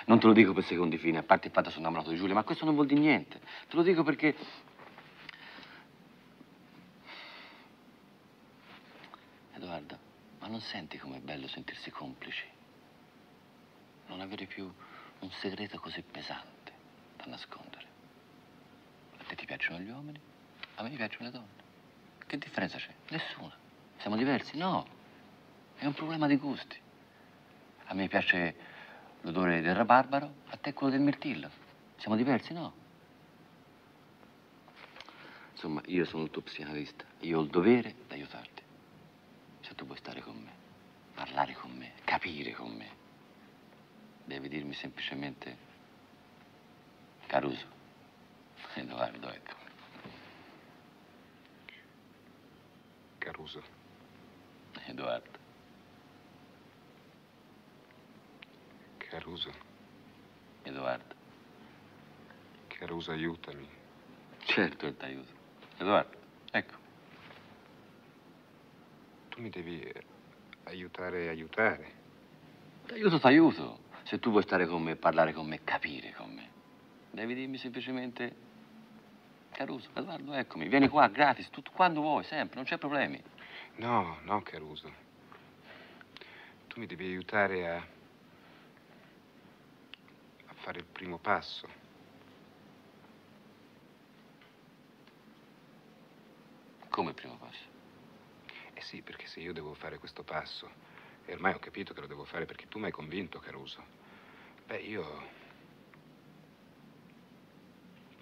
Speaker 2: Non te lo dico per secondi fini, a parte il fatto che sono innamorato di Giulia, ma questo non vuol dire niente. Te lo dico perché... Edoardo, ma non senti com'è bello sentirsi complici? Non avere più un segreto così pesante da nascondere. A te ti piacciono gli uomini? A me mi piacciono le donne. Che differenza c'è? Nessuna. Siamo diversi? No. È un problema di gusti. A me piace l'odore del rabarbaro, a te quello del mirtillo. Siamo diversi? No. Insomma, io sono il tuo psicanalista. Io ho il dovere di aiutarti. Se tu vuoi stare con me, parlare con me, capire con me, devi dirmi semplicemente Caruso. Edoardo, ecco.
Speaker 15: Caruso.
Speaker 2: Edoardo.
Speaker 15: Caruso.
Speaker 2: Edoardo.
Speaker 15: Caruso, aiutami.
Speaker 2: Certo che ti aiuto. Edoardo, ecco.
Speaker 15: Tu mi devi eh, aiutare a aiutare.
Speaker 2: T'aiuto, t'aiuto. Se tu vuoi stare con me, parlare con me, capire con me, devi dirmi semplicemente, Caruso, Edoardo, eccomi, vieni qua, gratis, tutto quando vuoi, sempre, non c'è problemi.
Speaker 15: No, no, Caruso. Tu mi devi aiutare a... fare il primo passo.
Speaker 2: Come il primo passo?
Speaker 15: Eh sì, perché se io devo fare questo passo, e ormai ho capito che lo devo fare perché tu mi hai convinto, Caruso, beh, io...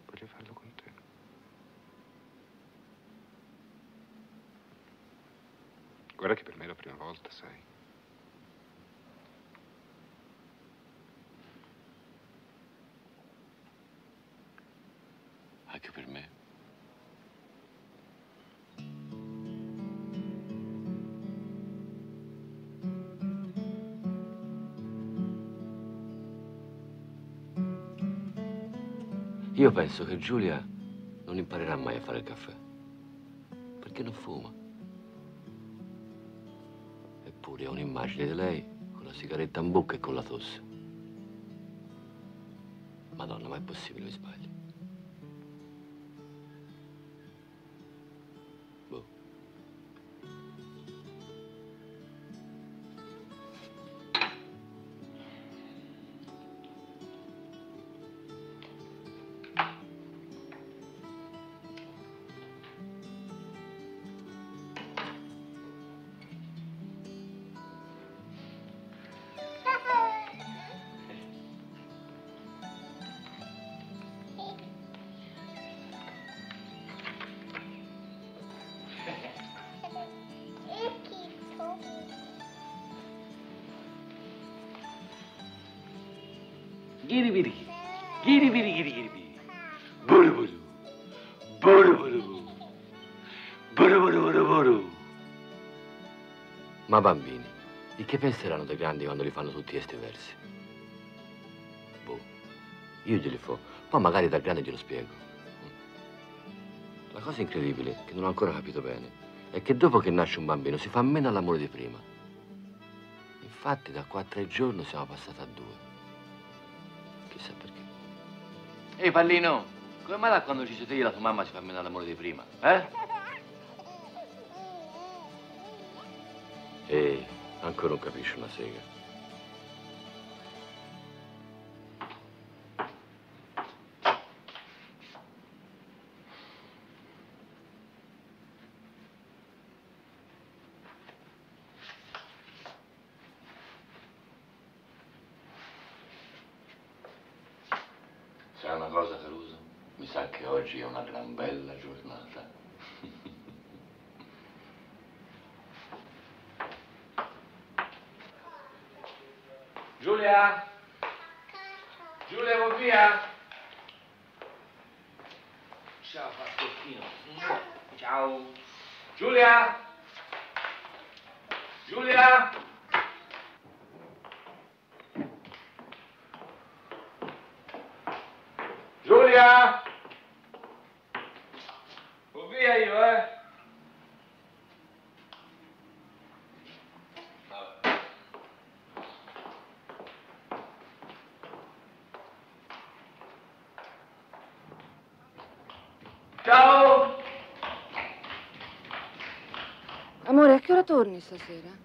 Speaker 15: voglio farlo con te. Guarda che per me è la prima volta, sai.
Speaker 2: Anche per me. Io penso che Giulia non imparerà mai a fare il caffè. Perché non fuma. Eppure ho un'immagine di lei con la sigaretta in bocca e con la tosse. Madonna, ma è possibile mi sbaglio? Che penseranno dei grandi quando li fanno tutti questi versi? Boh, io glieli fo, poi magari da grande glielo spiego. La cosa incredibile, che non ho ancora capito bene, è che dopo che nasce un bambino si fa meno all'amore di prima. Infatti da qua a tre giorni siamo passati a due. Chissà perché. Ehi pallino, come mai da quando ci sei te e la tua mamma si fa meno all'amore di prima? Eh? Ehi, ancora non capisci una sega. Sai una cosa, Caruso? Mi sa che oggi è una gran bella giornata.
Speaker 13: Giulia? Giulia, vuoi via? Ciao, Pascottino. Ciao. Giulia? Giulia? Giulia? Vou via io, eh? Ciao!
Speaker 4: Amore, a che ora torni stasera?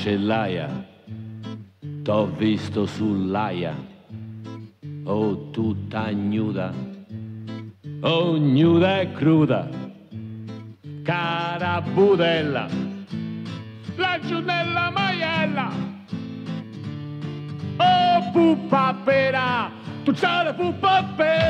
Speaker 14: scellaia, t'ho visto sull'aia, oh tutta nuda, oh nuda e cruda, cara budella, laggiù nella maiella, oh puppa pera, tu c'è la puppa pera.